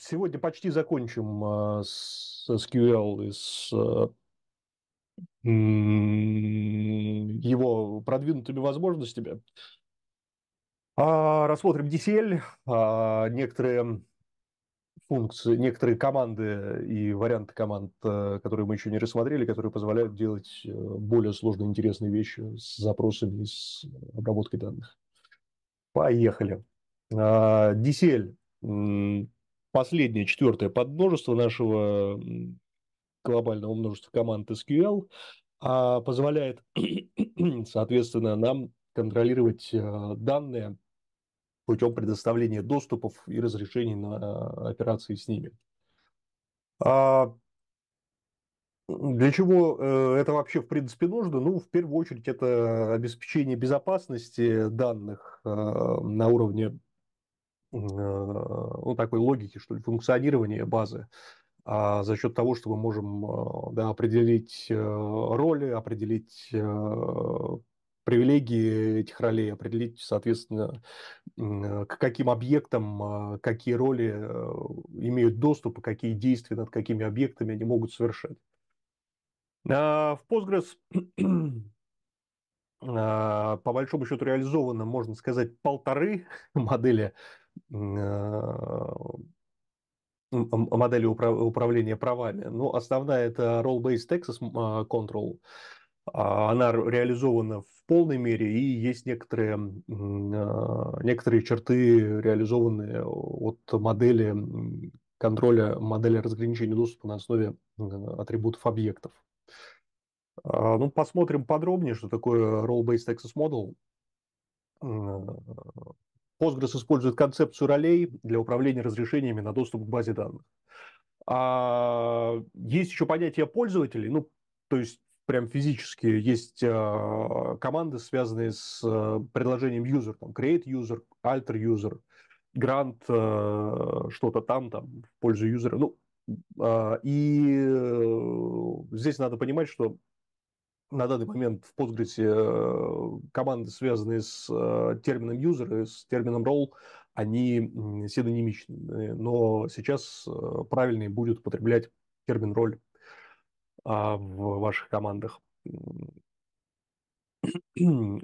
Сегодня почти закончим а, с SQL и с а, его продвинутыми возможностями. А, рассмотрим DCL, некоторые функции, некоторые команды и варианты команд, которые мы еще не рассмотрели, которые позволяют делать более сложные интересные вещи с запросами и с обработкой данных. Поехали. DCL последнее, четвертое подмножество нашего глобального множества команд SQL а позволяет, соответственно, нам контролировать э, данные путем предоставления доступов и разрешений на операции с ними. А для чего э, это вообще в принципе нужно? Ну, в первую очередь, это обеспечение безопасности данных э, на уровне ну, такой логики, что ли, функционирования базы, а за счет того, что мы можем э, да, определить э, роли, определить э, привилегии этих ролей, определить, соответственно, к каким объектам, какие роли имеют доступ и какие действия над какими объектами они могут совершать. А в Postgres по большому счету реализовано, можно сказать, полторы модели Э, модели управления правами. Ну, основная это Role-Based Access а, Control. А, она реализована в полной мере, и есть некоторые, а, некоторые черты, реализованные от модели контроля, модели разграничения доступа на основе атрибутов объектов. Ну, посмотрим подробнее, что такое Role-Based Access Model. Postgres использует концепцию ролей для управления разрешениями на доступ к базе данных. А есть еще понятие пользователей, ну, то есть прям физически есть а, команды, связанные с а, предложением user, там, create user, alter user, grant а, что-то там, там, в пользу юзера. Ну, а, и э, здесь надо понимать, что на данный момент в Postgres э, команды, связанные с э, термином user с термином role, они синонимичны. Но сейчас э, правильнее будет употреблять термин роль а, в ваших командах.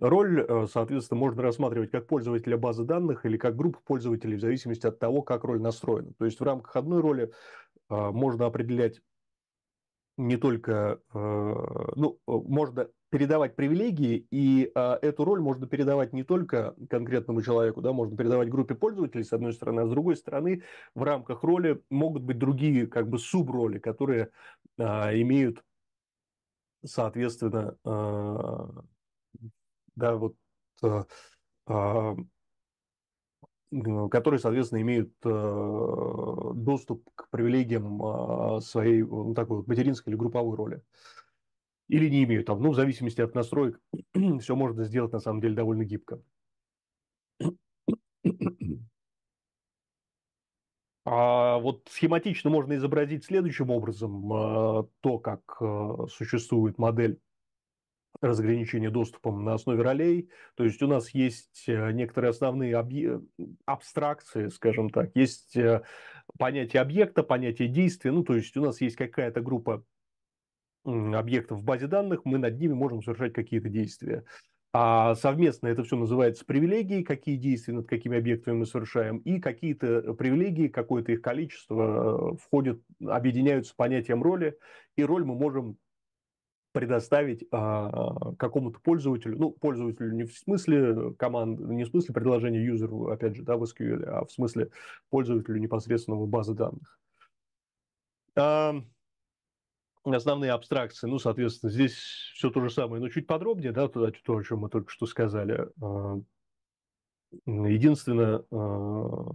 Роль, соответственно, можно рассматривать как пользователя базы данных или как группу пользователей в зависимости от того, как роль настроена. То есть в рамках одной роли можно определять не только, э, ну, можно передавать привилегии, и э, эту роль можно передавать не только конкретному человеку, да, можно передавать группе пользователей, с одной стороны, а с другой стороны, в рамках роли могут быть другие, как бы, суброли, которые э, имеют, соответственно, да, вот которые, соответственно, имеют э, доступ к привилегиям а, своей ну, такой вот материнской или групповой роли. Или не имеют там, ну, в зависимости от настроек, все можно сделать на самом деле довольно гибко. А вот схематично можно изобразить следующим образом э, то, как э, существует модель разграничения доступом на основе ролей. То есть у нас есть э, некоторые основные объ... абстракции, скажем так. Есть э, понятие объекта, понятие действия. Ну, то есть у нас есть какая-то группа объектов в базе данных, мы над ними можем совершать какие-то действия. А совместно это все называется привилегии, какие действия над какими объектами мы совершаем, и какие-то привилегии, какое-то их количество э, входят, объединяются понятием роли, и роль мы можем предоставить а, какому-то пользователю, ну, пользователю не в смысле команд, не в смысле предложения юзеру, опять же, да, в SQL, а в смысле пользователю непосредственного базы данных. А, основные абстракции, ну, соответственно, здесь все то же самое, но чуть подробнее, да, то, то о чем мы только что сказали. А, единственное, а,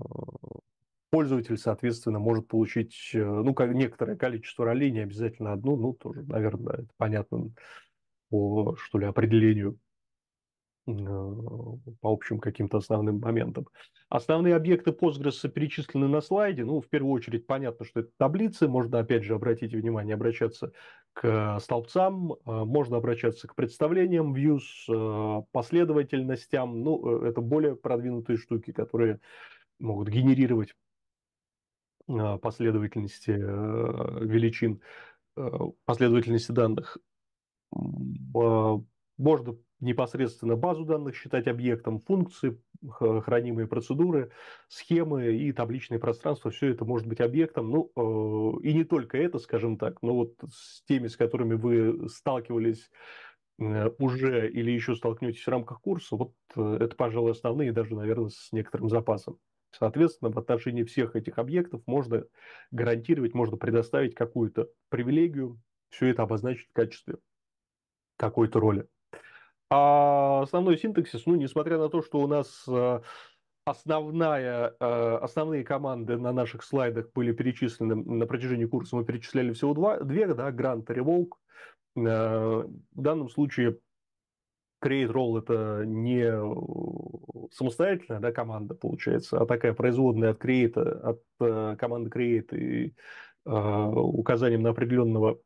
пользователь, соответственно, может получить, э, ну, как некоторое количество ролей, не обязательно одну, ну, тоже, наверное, это понятно по, что ли, определению э, по общим каким-то основным моментам. Основные объекты Postgres перечислены на слайде. Ну, в первую очередь, понятно, что это таблицы. Можно, опять же, обратить внимание, обращаться к столбцам, э, можно обращаться к представлениям views, последовательностям. Ну, это более продвинутые штуки, которые могут генерировать последовательности величин, последовательности данных. Можно непосредственно базу данных считать объектом, функции, хранимые процедуры, схемы и табличные пространства, все это может быть объектом. Ну, э, и не только это, скажем так, но вот с теми, с которыми вы сталкивались э, уже или еще столкнетесь в рамках курса, вот э, это, пожалуй, основные, даже, наверное, с некоторым запасом. Соответственно, в отношении всех этих объектов можно гарантировать, можно предоставить какую-то привилегию, все это обозначить в качестве какой-то роли. А основной синтаксис, ну, несмотря на то, что у нас э, основная, э, основные команды на наших слайдах были перечислены на протяжении курса, мы перечисляли всего два, две, да, Grant и Revoke. Э, в данном случае Create Role это не самостоятельная да, команда, получается, а такая производная от Create, от команды Create и указанием на определенного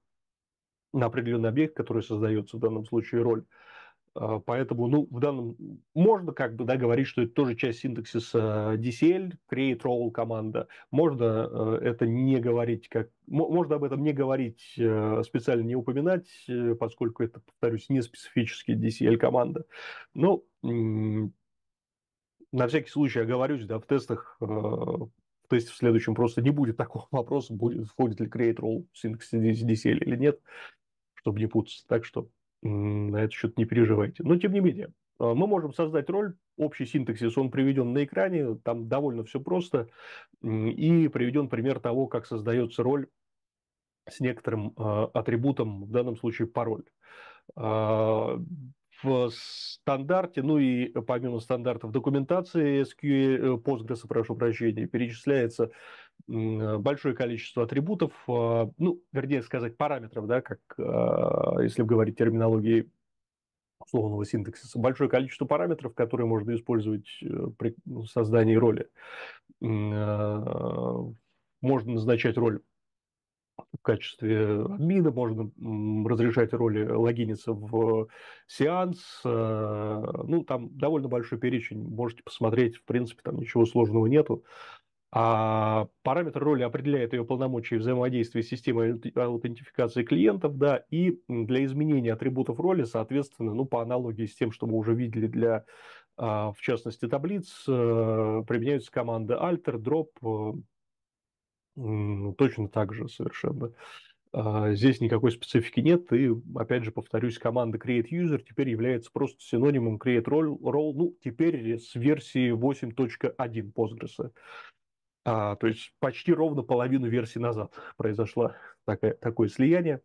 на определенный объект, который создается в данном случае роль. Поэтому, ну, в данном можно как бы да, говорить, что это тоже часть синтаксиса DCL, create role команда. Можно э, это не говорить, как можно об этом не говорить, э, специально не упоминать, э, поскольку это, повторюсь, не специфически DCL команда. Но на всякий случай оговорюсь, да, в тестах, в тесте в следующем просто не будет такого вопроса, будет, входит ли create role в синтаксис DCL или нет, чтобы не путаться. Так что на этот счет не переживайте. Но тем не менее, а, мы можем создать роль, общий синтаксис, он приведен на экране, там довольно все просто, и приведен пример того, как создается роль с некоторым а, атрибутом, в данном случае пароль. А, в стандарте, ну и помимо стандартов документации SQL, Postgres, прошу прощения, перечисляется большое количество атрибутов, а, ну, вернее сказать, параметров, да, как а, если говорить терминологией условного синтаксиса, большое количество параметров, которые можно использовать э, при создании роли. Можно назначать роль в качестве админа, можно разрешать роли логиниться в сеанс. Ну, там довольно большой перечень, можете посмотреть, в принципе, там ничего сложного нету. А параметр роли определяет ее полномочия взаимодействия с системой аутентификации клиентов, да, и для изменения атрибутов роли, соответственно, ну, по аналогии с тем, что мы уже видели для, а, в частности, таблиц, э, применяются команды alter, drop, э, точно так же совершенно. А, здесь никакой специфики нет, и, опять же, повторюсь, команда create user теперь является просто синонимом create role, role ну, теперь с версии 8.1 Postgres. А, то есть почти ровно половину версии назад произошло такое, такое слияние.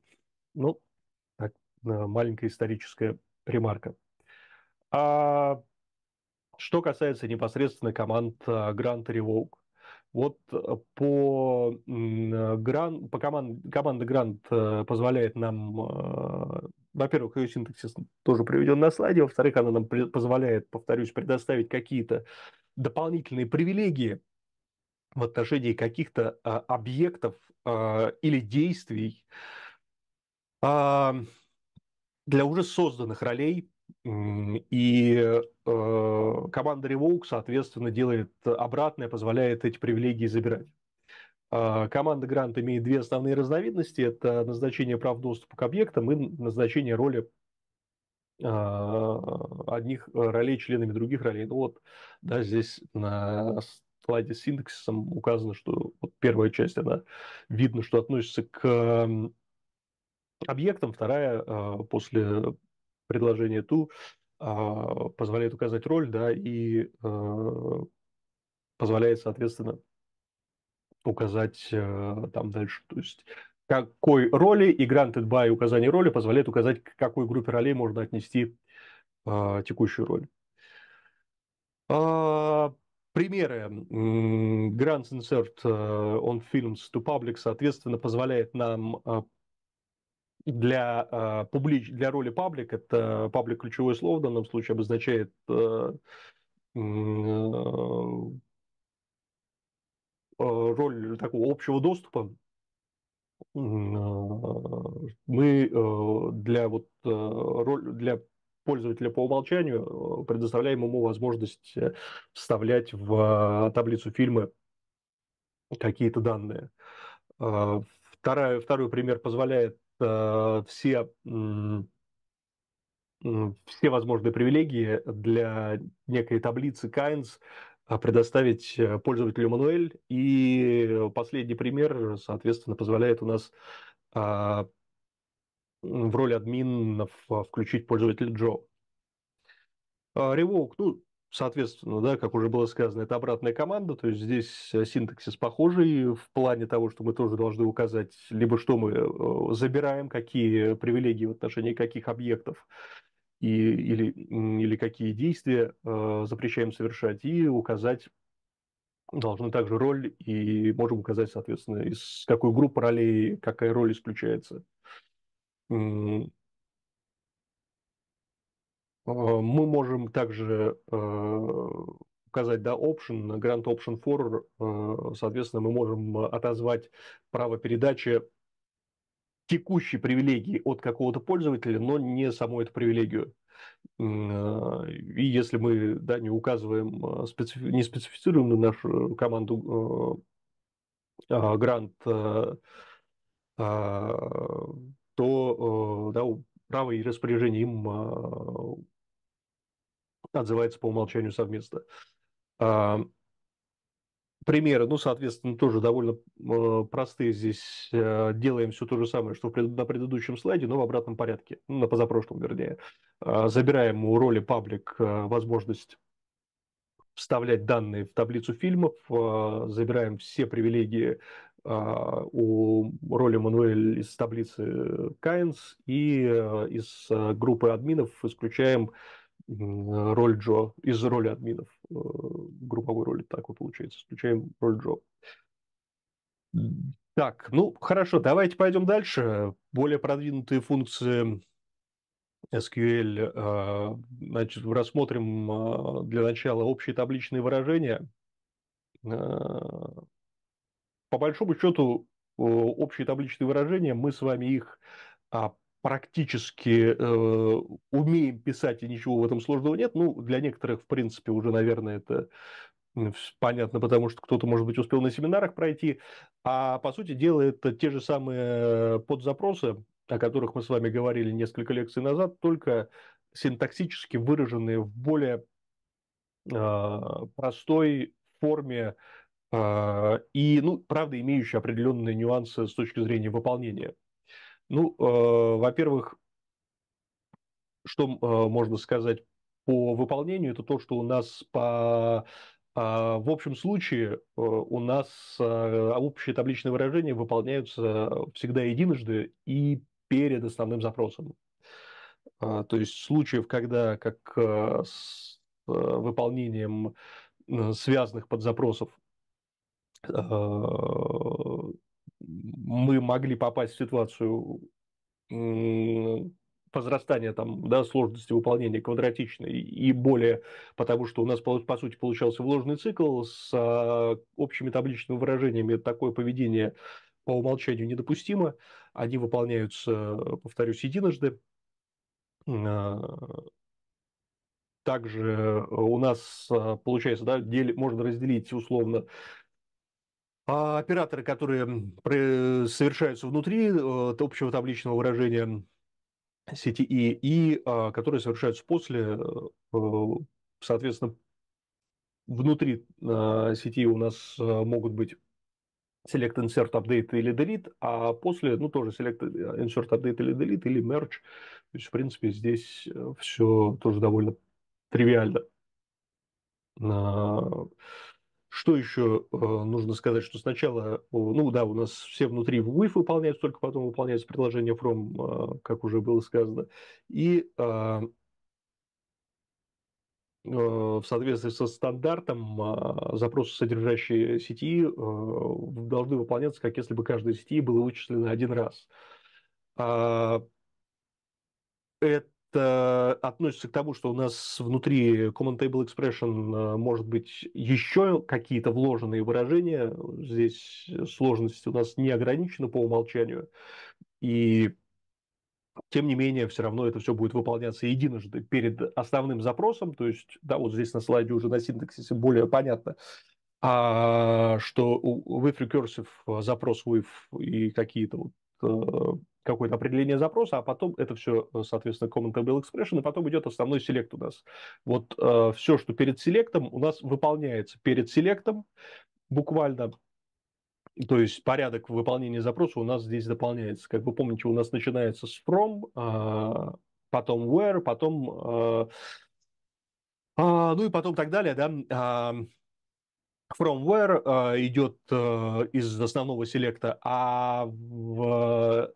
Ну, так, маленькая историческая ремарка. А, что касается непосредственно команд и Revoke. Вот э, по, гран, по команд, команда Grant э, позволяет нам, э, во-первых, ее синтаксис тоже приведен на слайде, во-вторых, она нам позволяет, повторюсь, предоставить какие-то дополнительные привилегии в отношении каких-то а, объектов а, или действий а, для уже созданных ролей. И э, команда Revoke, соответственно, делает обратное, позволяет эти привилегии забирать. Команда Grant имеет две основные разновидности. Это назначение прав доступа к объектам и назначение роли одних ролей членами других ролей. Ну вот, да, здесь на слайде с синтаксисом указано, что вот первая часть, она видно, что относится к объектам, вторая а, после предложения to а, позволяет указать роль, да, и а, позволяет, соответственно, указать там дальше, то есть какой роли и granted by указание роли позволяет указать, к какой группе ролей можно отнести текущую роль. Примеры. Grants Insert э, on Films to Public, соответственно, позволяет нам э, для, э, публич... для роли паблик, это паблик ключевое слово в данном случае обозначает роль такого общего доступа. Мы для, вот, роль, для пользователя по умолчанию э, предоставляем ему возможность э, вставлять в э, таблицу фильмы какие-то данные. Вторая, второй пример позволяет все, все возможные привилегии для некой таблицы Kinds предоставить пользователю Мануэль. И последний пример, соответственно, позволяет у нас в роли админов включить пользователя Джо. Revoke, ну, Соответственно, да, как уже было сказано, это обратная команда, то есть здесь э, синтаксис похожий в плане того, что мы тоже должны указать, либо что мы э, забираем, какие привилегии в отношении каких объектов, и, или, или какие действия э, запрещаем совершать, и указать должны также роль, и можем указать, соответственно, из какой группы ролей какая роль исключается. Э, мы можем также э, указать да, option, grant option for, э, соответственно, мы можем отозвать право передачи текущей привилегии от какого-то пользователя, но не саму эту привилегию. И если мы да, не указываем, не специфицируем на нашу команду грант, то да, право и распоряжение им отзывается по умолчанию совместно. А, примеры, ну, соответственно, тоже довольно э, простые здесь. Э, делаем все то же самое, что на предыдущем слайде, но в обратном порядке, ну, на позапрошлом, вернее. А, забираем у роли паблик э, возможность вставлять данные в таблицу фильмов, забираем все привилегии у роли Мануэль из таблицы Кайнс и из группы админов исключаем роль Джо из роли админов, э, групповой роли, так вот получается, исключаем роль Джо. Так, ну хорошо, давайте пойдем дальше. Более продвинутые функции SQL, значит, рассмотрим для начала общие табличные выражения. По большому счету, общие табличные выражения, мы с вами их а, практически э, умеем писать, и ничего в этом сложного нет. Ну, для некоторых, в принципе, уже, наверное, это понятно, потому что кто-то, может быть, успел на семинарах пройти. А, по сути дела, это те же самые подзапросы, о которых мы с вами говорили несколько лекций назад, только синтаксически выраженные в более э, простой форме э, и, ну, правда, имеющие определенные нюансы с точки зрения выполнения. Ну, э, во-первых, что э, можно сказать по выполнению, это то, что у нас по э, в общем случае э, у нас э, общие табличные выражения выполняются всегда единожды и перед основным запросом. То есть случаев, когда как с выполнением связанных подзапросов мы могли попасть в ситуацию возрастания там, да, сложности выполнения квадратичной и более, потому что у нас, по, сути, получался вложенный цикл с а, общими табличными выражениями. Такое поведение по умолчанию недопустимо. Они выполняются, повторюсь, единожды. А, также у нас а, получается, да, можно разделить условно а операторы, которые совершаются внутри э, общего табличного выражения сети И, и а, которые совершаются после, э, соответственно, внутри а, сети у нас могут быть select, insert, update или delete, а после, ну, тоже select, insert, update или delete, или merge. То есть, в принципе, здесь э, все тоже довольно тривиально. Что еще э, нужно сказать, что сначала, ну да, у нас все внутри with выполняются, только потом выполняется предложение from, э, как уже было сказано. И э, в соответствии со стандартом запросы, содержащие сети, должны выполняться, как если бы каждая сети было вычислено один раз. А, это это относится к тому, что у нас внутри Common Table Expression э, может быть еще какие-то вложенные выражения. Здесь сложность у нас не ограничена по умолчанию. И тем не менее, все равно это все будет выполняться единожды перед основным запросом. То есть, да, вот здесь на слайде уже на синтаксисе более понятно, а, что with recursive запрос with и какие-то вот, какое-то определение запроса, а потом это все, соответственно, common table expression, и потом идет основной селект у нас. Вот все, что перед селектом, у нас выполняется перед селектом буквально то есть порядок выполнения запроса у нас здесь дополняется. Как вы помните, у нас начинается с from, а, потом where, потом, а, а, ну и потом так далее, да. From where идет из основного селекта, а в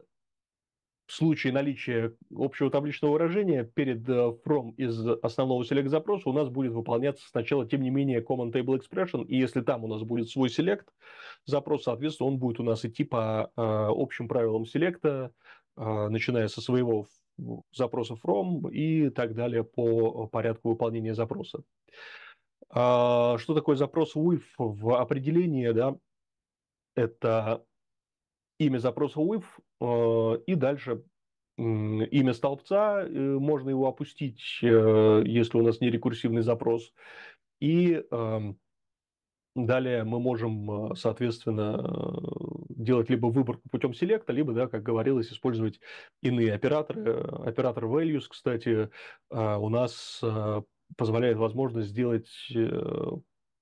случае наличия общего табличного выражения перед э, from из основного select запроса у нас будет выполняться сначала, тем не менее, common table expression, и если там у нас будет свой select запрос, соответственно, он будет у нас идти по э, общим правилам селекта, э, начиная со своего запроса from и так далее по порядку выполнения запроса. Э, что такое запрос with в определении, да? Это имя запроса with, э, и дальше имя столбца, э, можно его опустить, э, если у нас не рекурсивный запрос. И эм, далее мы можем, соответственно, делать либо выборку путем селекта, либо, да, как говорилось, использовать иные операторы. Оператор values, кстати, у нас позволяет возможность сделать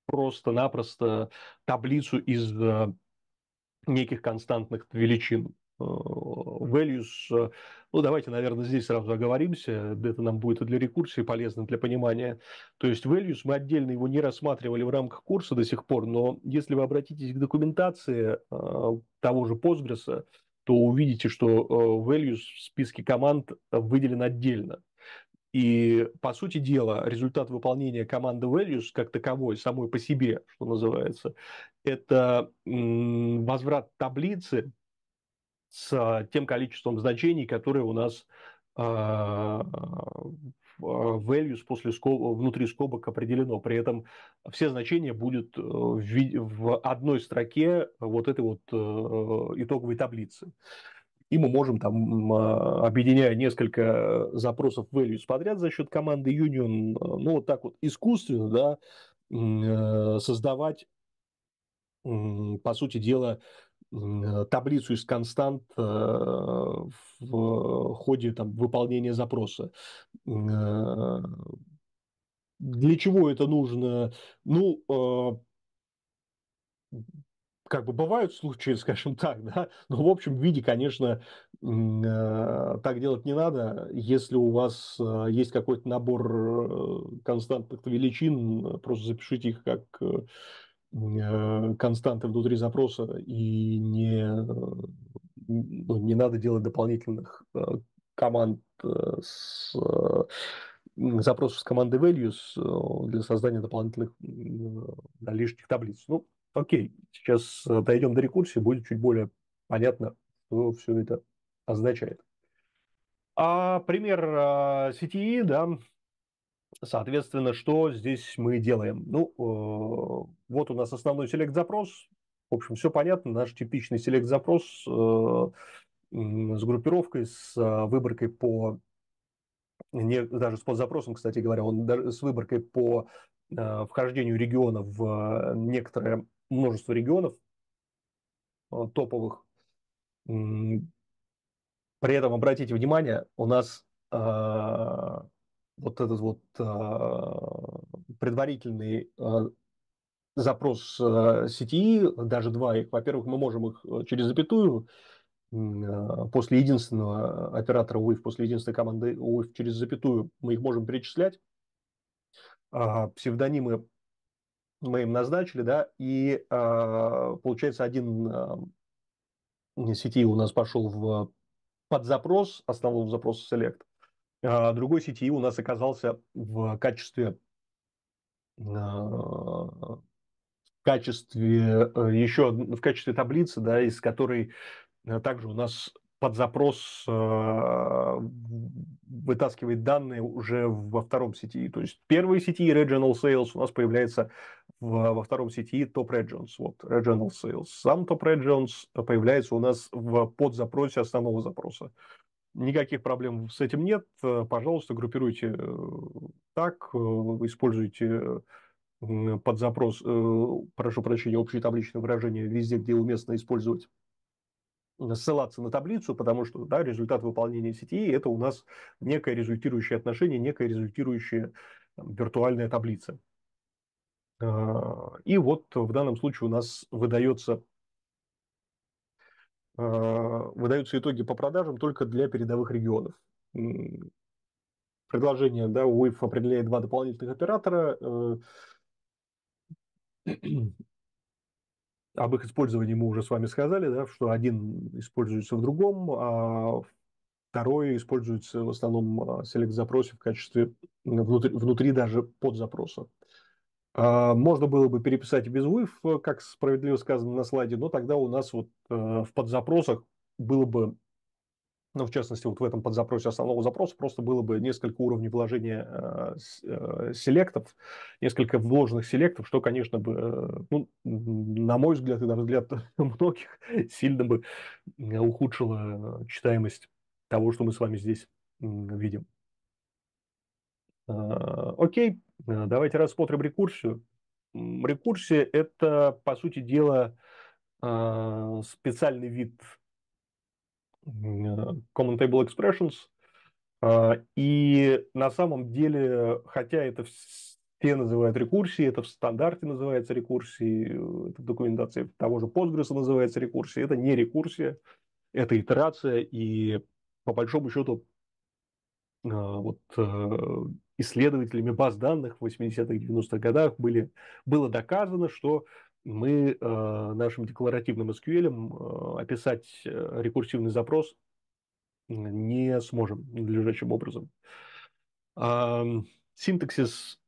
просто-напросто таблицу из неких константных величин. Э, values, э, ну давайте, наверное, здесь сразу оговоримся, это нам будет и для рекурсии полезно, для понимания. То есть values мы отдельно его не рассматривали в рамках курса до сих пор, но если вы обратитесь к документации э, того же Postgres, то увидите, что values в списке команд выделен отдельно. И, по сути дела, результат выполнения команды values как таковой, самой по себе, что называется, это возврат таблицы с тем количеством значений, которые у нас а, values после скоб... внутри скобок определено. При этом все значения будут э, в одной строке вот этой вот э, итоговой таблицы и мы можем там, а, объединяя несколько запросов values подряд за счет команды union, ну вот так вот искусственно, да, э, создавать, по сути дела, таблицу из констант э, в ходе там, выполнения запроса. Э, для чего это нужно? Ну, как бы бывают случаи, скажем так, да, но в общем виде, конечно, э, так делать не надо. Если у вас э, есть какой-то набор э, константных величин, просто запишите их как константы внутри запроса и не, ну, не надо делать дополнительных команд с запросов с командой values для создания дополнительных лишних таблиц. Ну, Окей, сейчас э, дойдем до рекурсии, будет чуть более понятно, что все это означает. А пример а, CTE, да, соответственно, что здесь мы делаем? Ну, э, вот у нас основной селект-запрос. В общем, все понятно, наш типичный селект-запрос э, с группировкой, с выборкой по не, даже с подзапросом, кстати говоря, он даже с выборкой по э, вхождению региона в некоторое множество регионов э, топовых. При этом, обратите внимание, у нас э, вот этот вот э, предварительный э, запрос сети, даже два их, во-первых, мы можем их э, через запятую после единственного оператора WIF, после единственной команды WIF через запятую мы их можем перечислять. А псевдонимы мы им назначили, да, и э, получается один э, сети у нас пошел в подзапрос основного запроса Select, а другой сети у нас оказался в качестве э, в качестве э, еще в качестве таблицы, да, из которой э, также у нас под запрос э, вытаскивает данные уже во втором сети. То есть первой сети Regional Sales у нас появляется в, во втором сети Top Regions. Вот, Regional Sales. Сам Top Regions появляется у нас в подзапросе основного запроса. Никаких проблем с этим нет. Пожалуйста, группируйте э, так, э, используйте под запрос, э, прошу прощения, общее табличное выражение везде, где уместно использовать ссылаться на таблицу, потому что да, результат выполнения сети – это у нас некое результирующее отношение, некая результирующая виртуальная таблица. А, и вот в данном случае у нас выдается, а, выдаются итоги по продажам только для передовых регионов. Предложение, да, WIF определяет два дополнительных оператора, э, об их использовании мы уже с вами сказали, да, что один используется в другом, а второй используется в основном а, селект-запросе в качестве внутри, внутри даже подзапроса. А, можно было бы переписать без WIF, как справедливо сказано на слайде, но тогда у нас вот э, в подзапросах было бы ну, в частности, вот в этом подзапросе основного запроса просто было бы несколько уровней вложения э, э, селектов, несколько вложенных селектов, что, конечно, бы, э, ну, на мой взгляд и на взгляд многих, сильно бы ухудшило читаемость того, что мы с вами здесь видим. Окей, давайте рассмотрим рекурсию. Рекурсия – это, по сути дела, специальный вид Common Table Expressions. А, и на самом деле, хотя это все называют рекурсией, это в стандарте называется рекурсией, это в документации того же Postgres называется рекурсией, это не рекурсия, это итерация, и по большому счету а, вот э, исследователями баз данных в 80-х, 90-х годах были, было доказано, что мы э, нашим декларативным SQL э, описать э, рекурсивный запрос не сможем надлежащим образом. Синтаксис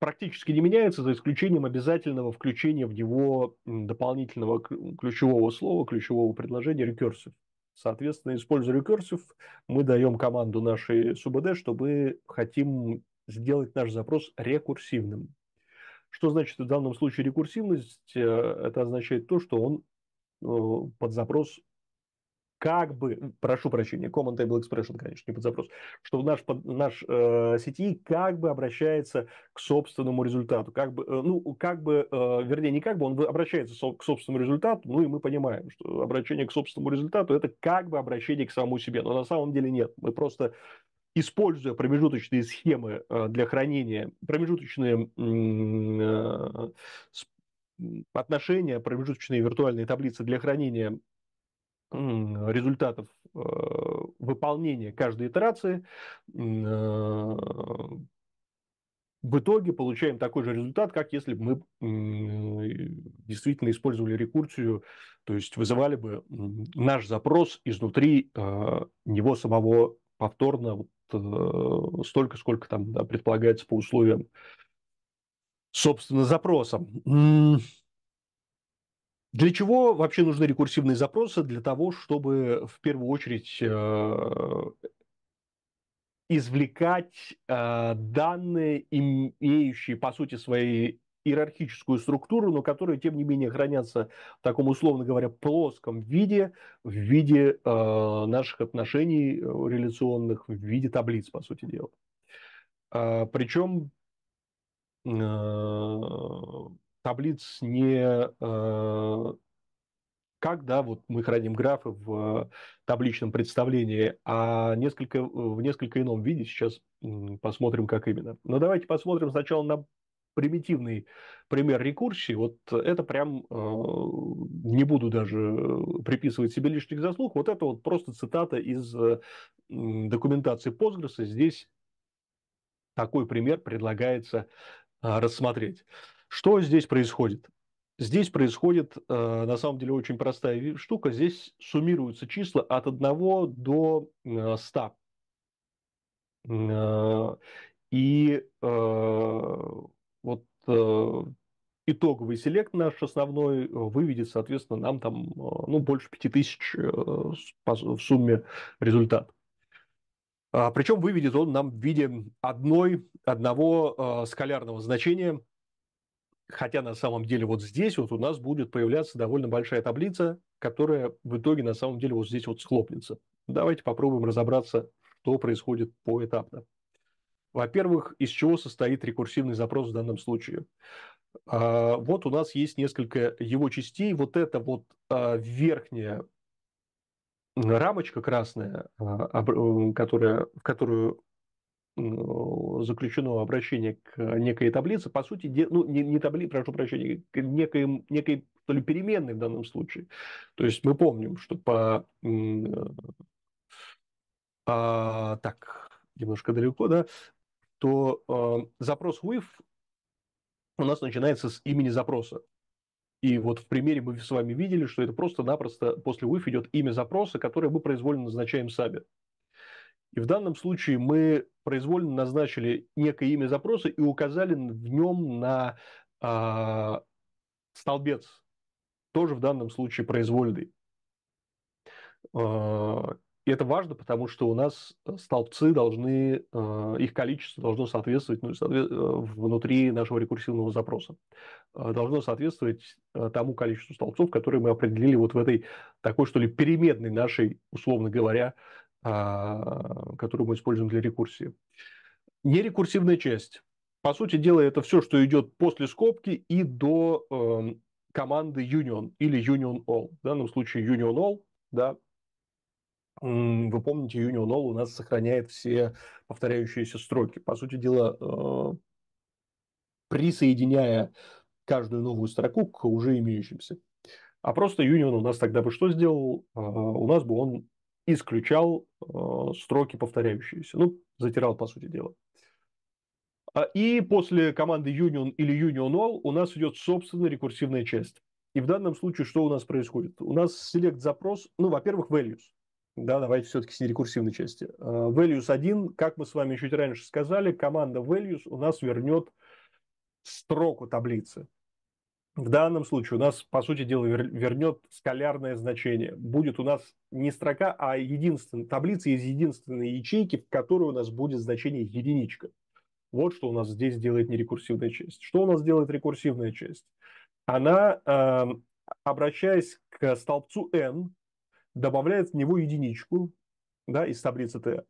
практически не меняется, за исключением обязательного включения в него дополнительного ключевого слова, ключевого предложения recursive. Соответственно, используя recursive, мы даем команду нашей СУБД, что мы хотим сделать наш запрос рекурсивным. Что значит в данном случае рекурсивность? Э, это означает то, что он э, под запрос как бы, прошу прощения, Common Table Expression, конечно, не под запрос, что наш, наш э, сети как бы обращается к собственному результату, как бы, э, ну, как бы, э, вернее, не как бы, он обращается со, к собственному результату, ну, и мы понимаем, что обращение к собственному результату – это как бы обращение к самому себе, но на самом деле нет, мы просто используя промежуточные схемы э, для хранения, промежуточные э, отношения, промежуточные виртуальные таблицы для хранения результатов э, выполнения каждой итерации, в итоге получаем такой же результат, как если бы мы действительно использовали рекурсию, то есть вызывали бы наш запрос изнутри него самого повторно столько, сколько там да, предполагается по условиям, собственно, запроса. Для чего вообще нужны рекурсивные запросы? Для того, чтобы в первую очередь э, извлекать э, данные, имеющие по сути своей иерархическую структуру, но которые, тем не менее, хранятся в таком, условно говоря, плоском виде, в виде э, наших отношений э, реляционных, в виде таблиц, по сути дела. Э, причем э, таблиц не э, как, да, вот мы храним графы в табличном представлении, а несколько, в несколько ином виде. Сейчас посмотрим, как именно. Но давайте посмотрим сначала на примитивный пример рекурсии, вот это прям, э, не буду даже приписывать себе лишних заслуг, вот это вот просто цитата из э, документации Postgres, здесь такой пример предлагается э, рассмотреть. Что здесь происходит? Здесь происходит, на самом деле, очень простая штука. Здесь суммируются числа от 1 до 100. И вот э, итоговый селект наш основной э, выведет, соответственно, нам там э, ну, больше 5000 э, в сумме результат. А, причем выведет он нам в виде одной, одного скалярного значения, хотя на самом деле вот здесь вот у нас будет появляться довольно большая таблица, которая в итоге на самом деле вот здесь вот схлопнется. Давайте попробуем разобраться, что происходит поэтапно. Во-первых, из чего состоит рекурсивный запрос в данном случае? А, вот у нас есть несколько его частей. Вот это вот а, верхняя рамочка красная, а, которая, в которую заключено обращение к некой таблице, по сути, ну, не, не таблице, прошу прощения, к некой, некой то ли переменной в данном случае. То есть мы помним, что по... А, так, немножко далеко, да, то а, запрос with у нас начинается с имени запроса. И вот в примере мы с вами видели, что это просто-напросто после with идет имя запроса, которое мы произвольно назначаем сами. И в данном случае мы произвольно назначили некое имя запроса и указали в нем на э, столбец, тоже в данном случае произвольный. Э, и это важно, потому что у нас столбцы должны, э, их количество должно соответствовать ну, внутри нашего рекурсивного запроса. Должно соответствовать тому количеству столбцов, которые мы определили вот в этой такой, что ли, переменной нашей, условно говоря, а, которую мы используем для рекурсии. Нерекурсивная часть. По сути дела, это все, что идет после скобки и до э, команды union или union all. В данном случае union all, да, вы помните, union all у нас сохраняет все повторяющиеся строки. По сути дела, э, присоединяя каждую новую строку к уже имеющимся. А просто union у нас тогда бы что сделал? Э, у нас бы он исключал э, строки повторяющиеся. Ну, затирал, по сути дела. А, и после команды union или union all у нас идет собственная рекурсивная часть. И в данном случае что у нас происходит? У нас select запрос, ну, во-первых, values. Да, давайте все-таки с нерекурсивной части. Values 1, как мы с вами чуть раньше сказали, команда values у нас вернет строку таблицы. В данном случае у нас, по сути дела, вернет скалярное значение. Будет у нас не строка, а единственная таблица из единственной ячейки, в которой у нас будет значение единичка. Вот что у нас здесь делает нерекурсивная часть. Что у нас делает рекурсивная часть? Она, э, обращаясь к столбцу n, добавляет в него единичку да, из таблицы t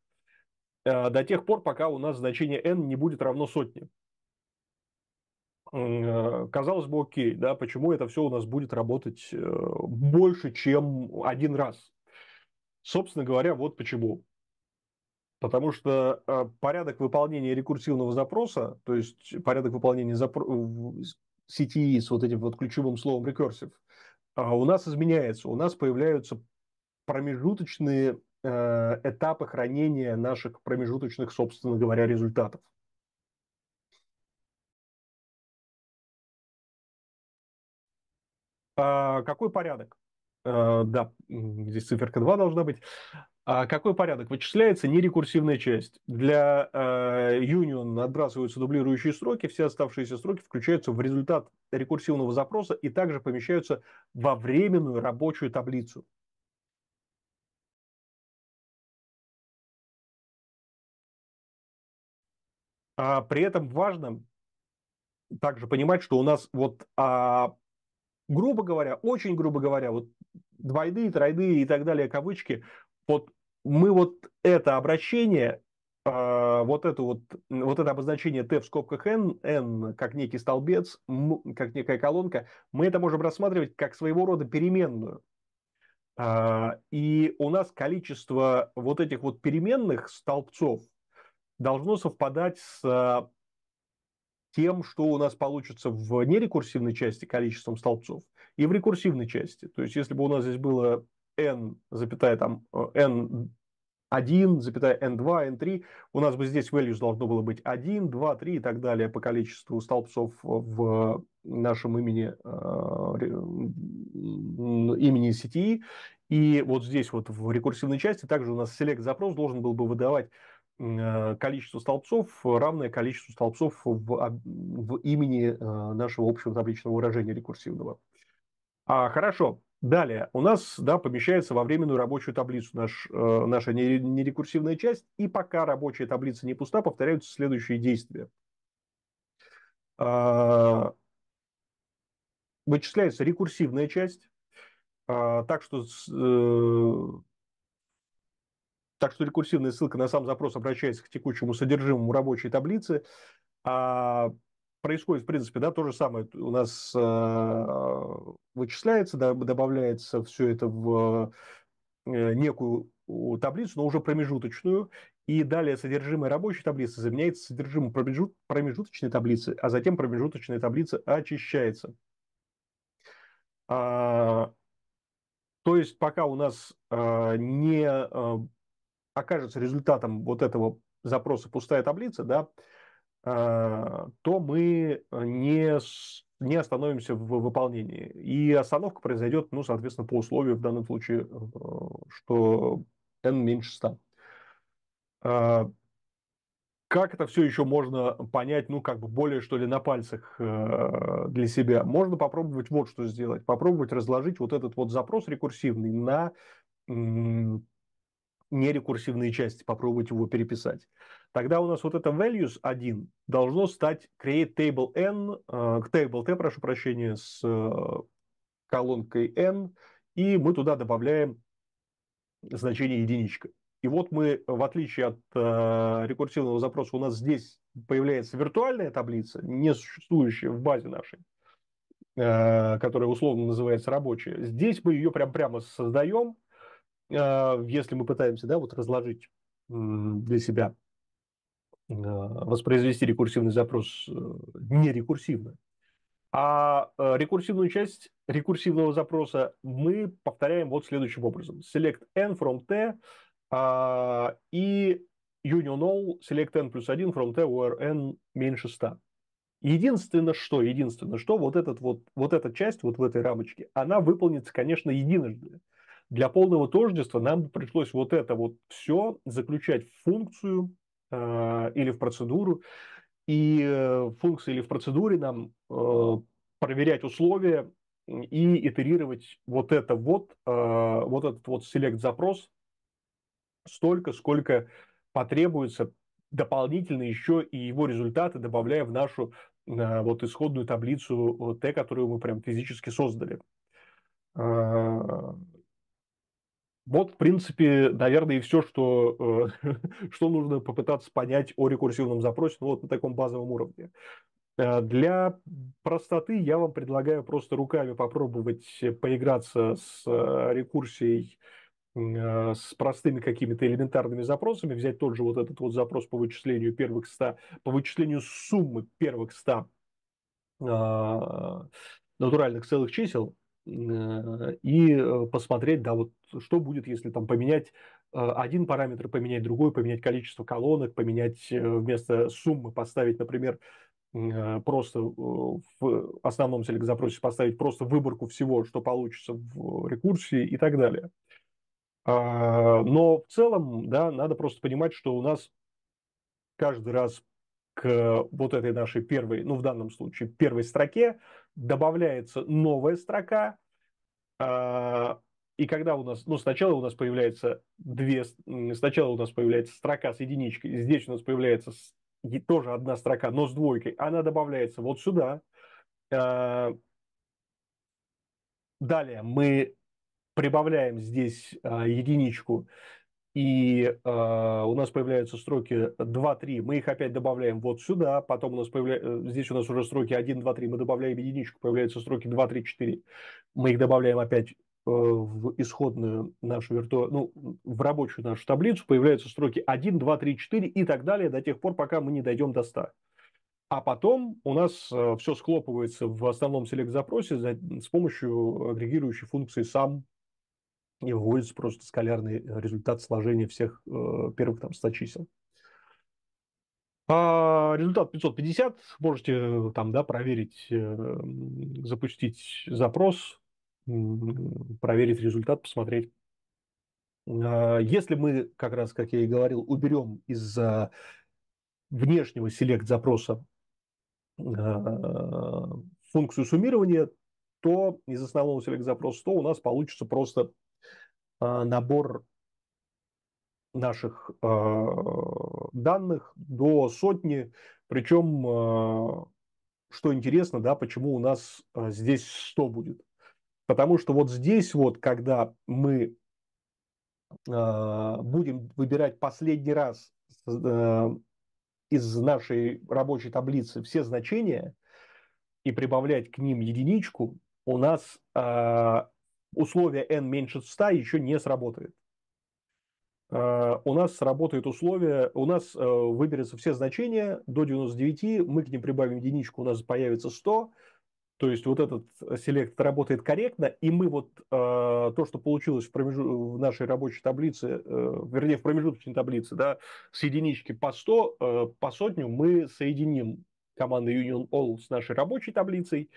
э, до тех пор, пока у нас значение n не будет равно сотне. Э, казалось бы, окей, да, почему это все у нас будет работать э, больше, чем один раз? Собственно говоря, вот почему. Потому что порядок выполнения рекурсивного запроса, то есть порядок выполнения запро... сети с вот этим вот ключевым словом recursive, у нас изменяется. У нас появляются промежуточные этапы хранения наших промежуточных, собственно говоря, результатов. А, какой порядок? А, да, здесь циферка 2 должна быть. А какой порядок? Вычисляется нерекурсивная часть. Для э, Union отбрасываются дублирующие строки, все оставшиеся строки включаются в результат рекурсивного запроса и также помещаются во временную рабочую таблицу. А при этом важно также понимать, что у нас вот а, грубо говоря, очень грубо говоря, вот двойные, тройные и так далее кавычки, вот мы вот это обращение, э, вот, это вот, вот это обозначение t в скобках n, n как некий столбец, как некая колонка, мы это можем рассматривать как своего рода переменную. Э, и у нас количество вот этих вот переменных столбцов должно совпадать с тем, что у нас получится в нерекурсивной части количеством столбцов и в рекурсивной части. То есть, если бы у нас здесь было n, запятая там n1, запятая n2, n3, у нас бы здесь values должно было быть 1, 2, 3 и так далее по количеству столбцов в нашем имени, э, имени сети. И вот здесь вот в рекурсивной части также у нас select запрос должен был бы выдавать количество столбцов, равное количеству столбцов в, в имени э, нашего общего табличного выражения рекурсивного. А, хорошо. Далее у нас да, помещается во временную рабочую таблицу наш, э, наша нерекурсивная часть, и пока рабочая таблица не пуста, повторяются следующие действия. А, вычисляется рекурсивная часть, а, так что Так что рекурсивная ссылка на сам запрос обращается к текущему содержимому рабочей таблицы. А происходит, в принципе, да, то же самое. У нас э, вычисляется, да, добавляется все это в э, некую таблицу, но уже промежуточную, и далее содержимое рабочей таблицы заменяется содержимым промежут, промежуточной таблицы, а затем промежуточная таблица очищается. А, то есть пока у нас а, не а, окажется результатом вот этого запроса пустая таблица, да, а, то мы не, не остановимся в выполнении. И остановка произойдет, ну, соответственно, по условию в данном случае, э, что n меньше 100. А, как это все еще можно понять, ну, как бы более, что ли, на пальцах э, для себя? Можно попробовать вот что сделать. Попробовать разложить вот этот вот запрос рекурсивный на нерекурсивные части, попробовать его переписать. Тогда у нас вот это values 1 должно стать create table n, э, table t, прошу прощения, с э, колонкой n, и мы туда добавляем значение единичка. И вот мы, в отличие от э, рекурсивного запроса, у нас здесь появляется виртуальная таблица, не существующая в базе нашей, э, которая условно называется рабочая. Здесь мы ее прям прямо создаем, если мы пытаемся да, вот разложить для себя, э, воспроизвести рекурсивный запрос э, не рекурсивно. А э, рекурсивную часть рекурсивного запроса мы повторяем вот следующим образом. Select n from t а, и union all select n плюс 1 from t where n меньше 100. Единственное что, единственное что, вот, этот вот, вот эта часть вот в этой рамочке, она выполнится, конечно, единожды. Для полного тождества нам пришлось вот это вот все заключать в функцию э, или в процедуру. И э, функции или в процедуре нам э, проверять условия и итерировать вот это вот, э, вот этот вот select запрос столько, сколько потребуется дополнительно еще и его результаты, добавляя в нашу э, вот исходную таблицу Т, которую мы прям физически создали. Э, вот, в принципе, наверное, и все, что, э, что нужно попытаться понять о рекурсивном запросе ну, вот на таком базовом уровне. Для простоты я вам предлагаю просто руками попробовать поиграться с рекурсией Э, с простыми какими-то элементарными запросами, взять тот же вот этот вот запрос по вычислению первых 100, по вычислению суммы первых 100 а, натуральных целых чисел, э, и э, посмотреть, да, вот что будет, если там поменять один параметр, поменять другой, поменять количество колонок, поменять вместо суммы, поставить, например, просто в основном select запросе поставить просто выборку всего, что получится в рекурсии и так далее. А, но в целом, да, надо просто понимать, что у нас каждый раз к вот этой нашей первой, ну в данном случае первой строке добавляется новая строка, а, и когда у нас, ну сначала у нас появляется две, сначала у нас появляется строка с единичкой, здесь у нас появляется тоже одна строка, но с двойкой, она добавляется вот сюда. А, далее мы прибавляем здесь а, единичку, и а, у нас появляются строки 2, 3, мы их опять добавляем вот сюда, потом у нас появляется, э, здесь у нас уже строки 1, 2, 3, мы добавляем единичку, появляются строки 2, 3, 4, мы их добавляем опять э, в исходную нашу вирту... ну, в рабочую нашу таблицу, появляются строки 1, 2, 3, 4 и так далее до тех пор, пока мы не дойдем до 100. А потом у нас э, все схлопывается в основном селект-запросе с помощью агрегирующей функции сам и выводится просто скалярный э, результат сложения всех э, первых там 100 чисел. А результат 550, можете э, там, да, проверить, э, запустить запрос, проверить результат, посмотреть. А если мы, как раз, как я и говорил, уберем из внешнего селект запроса функцию суммирования, то из основного селект запроса, то у нас получится просто Э, набор наших э, данных до сотни. Причем, э, что интересно, да, почему у нас здесь 100 будет. Потому что вот здесь вот, когда мы будем выбирать последний раз из нашей рабочей таблицы все значения и прибавлять к ним единичку, у нас условие n меньше 100 еще не сработает. Uh, у нас сработает условие, у нас uh, выберется все значения до 99, мы к ним прибавим единичку, у нас появится 100, то есть вот этот селект работает корректно, и мы вот uh, то, что получилось в, промежу... в нашей рабочей таблице, вернее в промежуточной таблице, да, с единички по 100, по сотню, мы соединим командой Union All с нашей рабочей таблицей,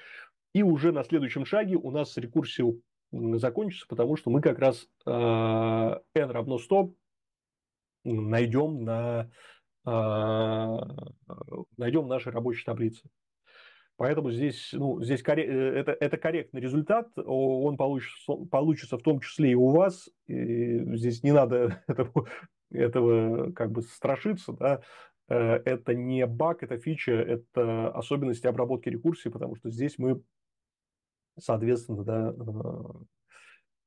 и уже на следующем шаге у нас рекурсия закончится, потому что мы как раз э, n равно 100 найдем на э, найдем нашей рабочей таблице. Поэтому здесь, ну, здесь коррек... Э, это, это корректный результат, он получится, получится в том числе и у вас. И здесь не надо этого, этого как бы страшиться, да. Э, это не баг, это фича, это особенности обработки рекурсии, потому что здесь мы соответственно, да, э,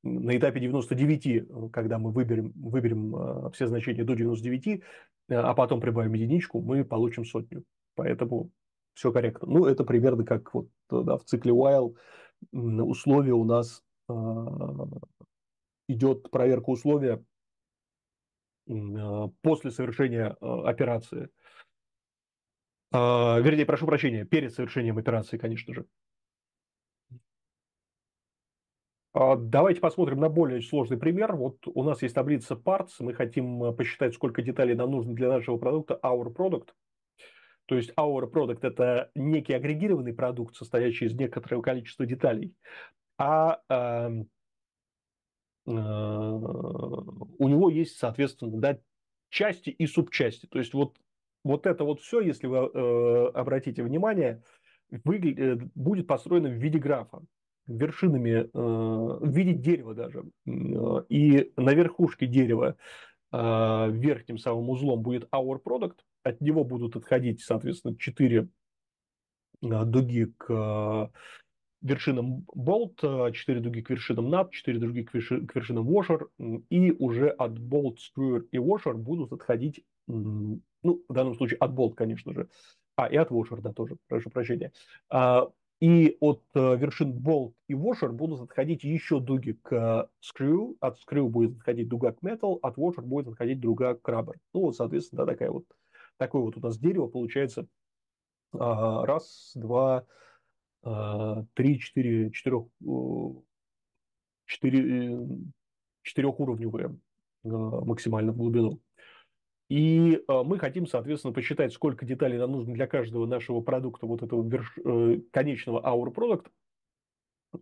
на этапе 99, когда мы выберем, выберем э, все значения до 99, э, а потом прибавим единичку, мы получим сотню. Поэтому все корректно. Ну, это примерно как вот да, в цикле while условия у нас идет проверка условия после совершения операции. Вернее, прошу прощения, перед совершением операции, конечно же. А, давайте посмотрим на более сложный пример. Вот у нас есть таблица parts. Мы хотим э, посчитать, сколько деталей нам нужно для нашего продукта our product. То есть our product – это некий агрегированный продукт, состоящий из некоторого количества деталей. А э, э, у него есть, соответственно, да, части и субчасти. То есть вот, вот это вот все, если вы э, обратите внимание, выгля- э, будет построено в виде графа вершинами э, в виде дерева даже. Э, и на верхушке дерева э, верхним самым узлом будет our product. От него будут отходить, соответственно, 4 дуги к вершинам bolt, 4 дуги к вершинам nut, 4 дуги к, вершинам washer, и уже от bolt, screwer и washer будут отходить, ну, в данном случае от bolt, конечно же, а, и от washer, да, тоже, прошу прощения, а, и от э, вершин болт и washer будут отходить еще дуги к screw. От screw будет отходить дуга к metal, от washer будет отходить дуга к rubber. Ну вот, соответственно, да, такая вот, такое вот у нас дерево получается. А, раз, два, а, три, четыре, четырех, четыре, четырехуровневое а, максимально в глубину. И э, мы хотим, соответственно, посчитать, сколько деталей нам нужно для каждого нашего продукта, вот этого верш... Э, конечного our product.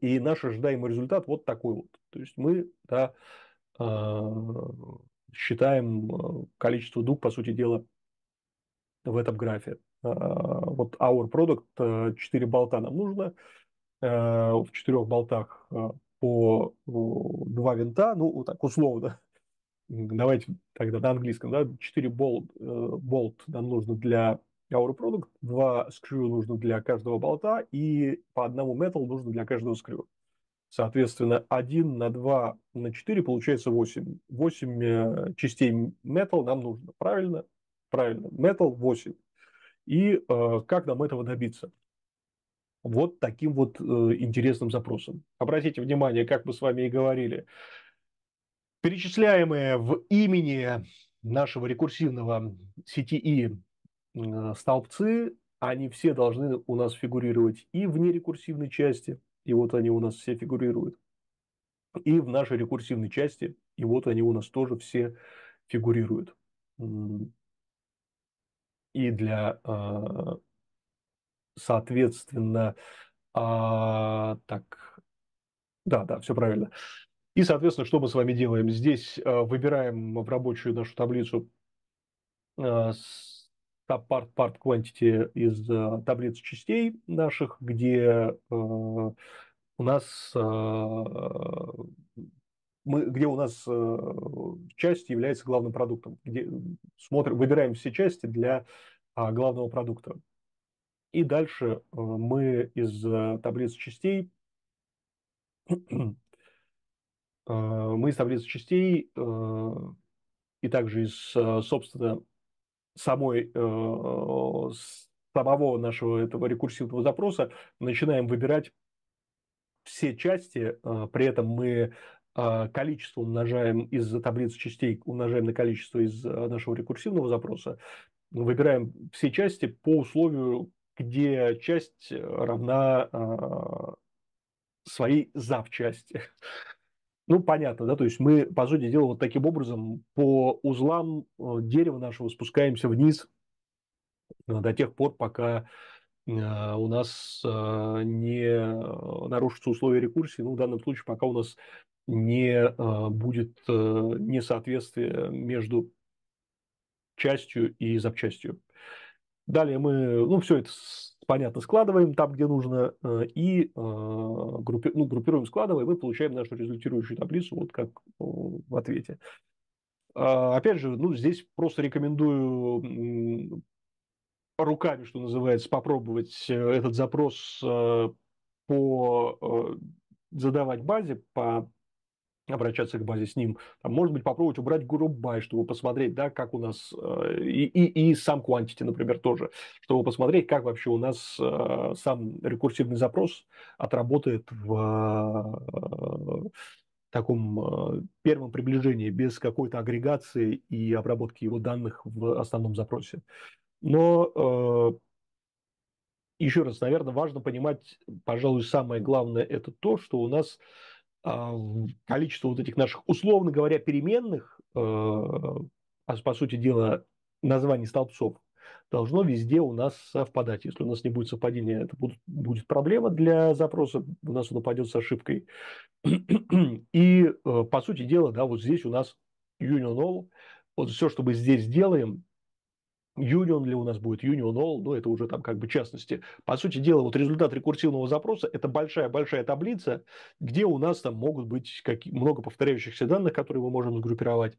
И наш ожидаемый результат вот такой вот. То есть мы да, э, считаем количество дуг, по сути дела, в этом графе. Вот our product, 4 болта нам нужно. В четырех болтах по два винта, ну, вот так условно, давайте тогда на английском, да, 4 болт, болт нам нужно для our product, 2 screw нужно для каждого болта и по одному metal нужно для каждого screw. Соответственно, 1 на 2 на 4 получается 8. 8 э, частей metal нам нужно. Правильно? Правильно. Metal 8. И э, как нам этого добиться? Вот таким вот э, интересным запросом. Обратите внимание, как мы с вами и говорили, перечисляемые в имени нашего рекурсивного CTE э, столбцы, они все должны у нас фигурировать и в нерекурсивной части, и вот они у нас все фигурируют, и в нашей рекурсивной части, и вот они у нас тоже все фигурируют. И для, э, соответственно, а, так, да, да, все правильно. И, соответственно, что мы с вами делаем? Здесь э, выбираем в рабочую нашу таблицу э, part, part quantity из э, таблицы частей наших, где у нас мы, где у нас часть является главным продуктом, где смотрим, выбираем все части для главного продукта. И дальше мы из таблицы частей мы из таблицы частей и также из, собственно, самой, самого нашего этого рекурсивного запроса начинаем выбирать все части, при этом мы количество умножаем из таблицы частей, умножаем на количество из нашего рекурсивного запроса, выбираем все части по условию, где часть равна э, своей завчасти. Ну, понятно, да, то есть мы, по сути дела, вот таким образом по узлам э, дерева нашего спускаемся вниз э, до тех пор, пока э, у нас не нарушатся условия рекурсии, ну, в данном случае, пока у нас не будет несоответствия между частью и запчастью. Далее мы, ну, все это понятно, складываем там, где нужно, э, и э, группи, ну, группируем, складываем, и получаем нашу результирующую таблицу, вот как в ответе. А, опять же, ну, здесь просто рекомендую руками, что называется, попробовать э, этот запрос по задавать базе, по обращаться к базе с ним. Там, может быть, попробовать убрать by, чтобы посмотреть, да, как у нас, э, и, и, и сам quantity, например, тоже, чтобы посмотреть, как вообще у нас э, сам рекурсивный запрос отработает в э, таком первом приближении, без какой-то агрегации и обработки его данных в основном запросе. Но еще раз, наверное, важно понимать, пожалуй, самое главное, это то, что у нас количество вот этих наших, условно говоря, переменных, э, а по сути дела названий столбцов, должно везде у нас совпадать. Если у нас не будет совпадения, это будет, будет проблема для запроса, у нас он упадет с ошибкой. И, э, по сути дела, да, вот здесь у нас union all. Вот все, что мы здесь делаем, Union ли у нас будет, Union All, ну это уже там как бы частности. По сути дела, вот результат рекурсивного запроса – это большая-большая таблица, где у нас там могут быть как, много повторяющихся данных, которые мы можем сгруппировать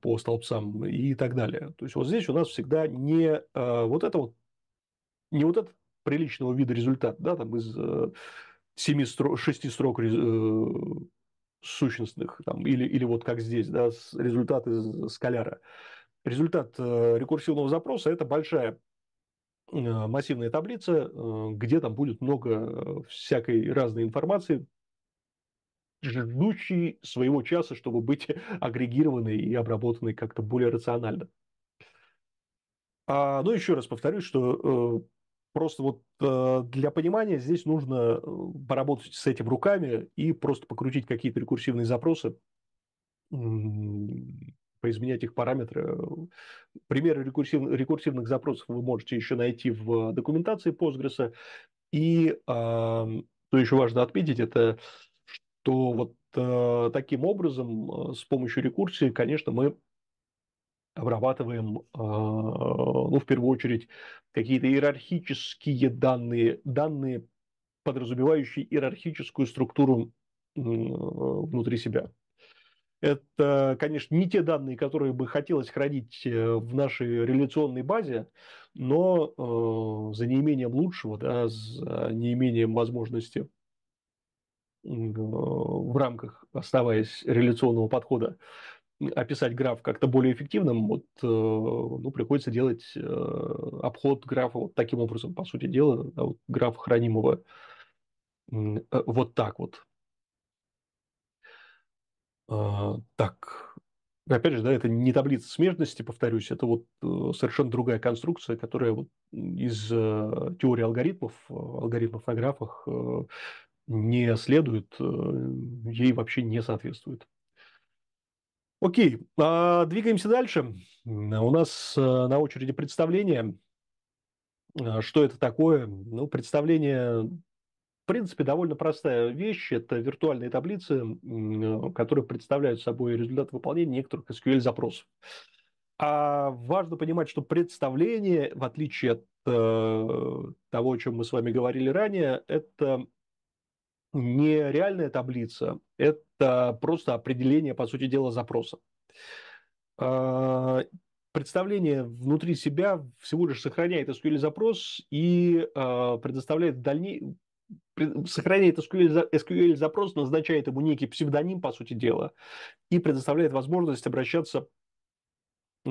по столбцам и так далее. То есть вот здесь у нас всегда не э, вот это вот, не вот этот приличного вида результат, да, там из э, 7 строк, 6 строк э, сущностных, там, или, или вот как здесь, да, результат из скаляра результат э, рекурсивного запроса – это большая э, массивная таблица, э, где там будет много всякой разной информации, ждущей своего часа, чтобы быть агрегированной и обработанной как-то более рационально. А, ну, еще раз повторюсь, что просто вот для понимания здесь нужно поработать с этим руками и просто покрутить какие-то рекурсивные запросы, поизменять их параметры. Примеры рекурсив, рекурсивных запросов вы можете еще найти в документации Postgres. И э, что еще важно отметить, это что вот э, таким образом, э, с помощью рекурсии, конечно, мы обрабатываем, э, ну, в первую очередь, какие-то иерархические данные, данные, подразумевающие иерархическую структуру внутри себя. Это, конечно, не те данные, которые бы хотелось хранить э, в нашей реляционной базе, но э, за неимением лучшего, да, за неимением возможности э, в рамках, оставаясь реляционного подхода, описать граф как-то более эффективным, вот, э, ну, приходится делать э, обход графа вот таким образом, по сути дела, да, вот граф хранимого э, вот так вот. А, так, опять же, да, это не таблица смежности, повторюсь, это вот э, совершенно другая конструкция, которая вот из э, теории алгоритмов, э, алгоритмов на графах не следует, ей вообще не соответствует. Окей, а, двигаемся дальше. У нас на очереди представление. Что это такое? Ну, представление принципе, довольно простая вещь. Это виртуальные таблицы, которые представляют собой результат выполнения некоторых SQL-запросов. А важно понимать, что представление, в отличие от э, того, о чем мы с вами говорили ранее, это не реальная таблица, это просто определение, по сути дела, запроса. Э, представление внутри себя всего лишь сохраняет SQL-запрос и э, предоставляет дальней, сохраняет SQL запрос, назначает ему некий псевдоним, по сути дела, и предоставляет возможность обращаться э, к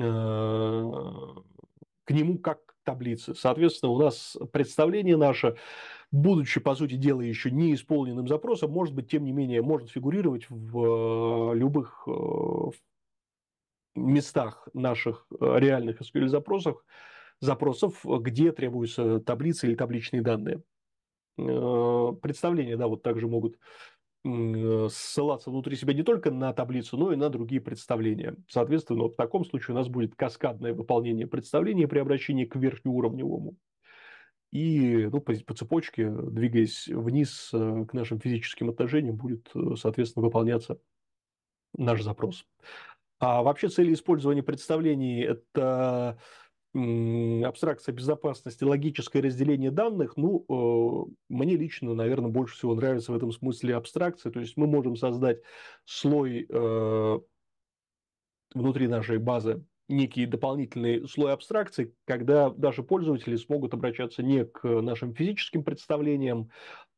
нему как к таблице. Соответственно, у нас представление наше, будучи, по сути дела, еще не исполненным запросом, может быть, тем не менее, может фигурировать в э, любых местах наших реальных SQL-запросов, запросов, где требуются таблицы или табличные данные. Э, представления, да, вот также могут э, ссылаться внутри себя не только на таблицу, но и на другие представления. Соответственно, в таком случае у нас будет каскадное выполнение представления при обращении к верхнеуровневому. И ну, по, по цепочке, двигаясь вниз э, к нашим физическим отношениям, будет, соответственно, выполняться наш запрос. А вообще цели использования представлений – это абстракция безопасности, логическое разделение данных, ну, мне лично, наверное, больше всего нравится в этом смысле абстракция. То есть мы можем создать слой э, внутри нашей базы некий дополнительный слой абстракции, когда даже пользователи смогут обращаться не к нашим физическим представлениям,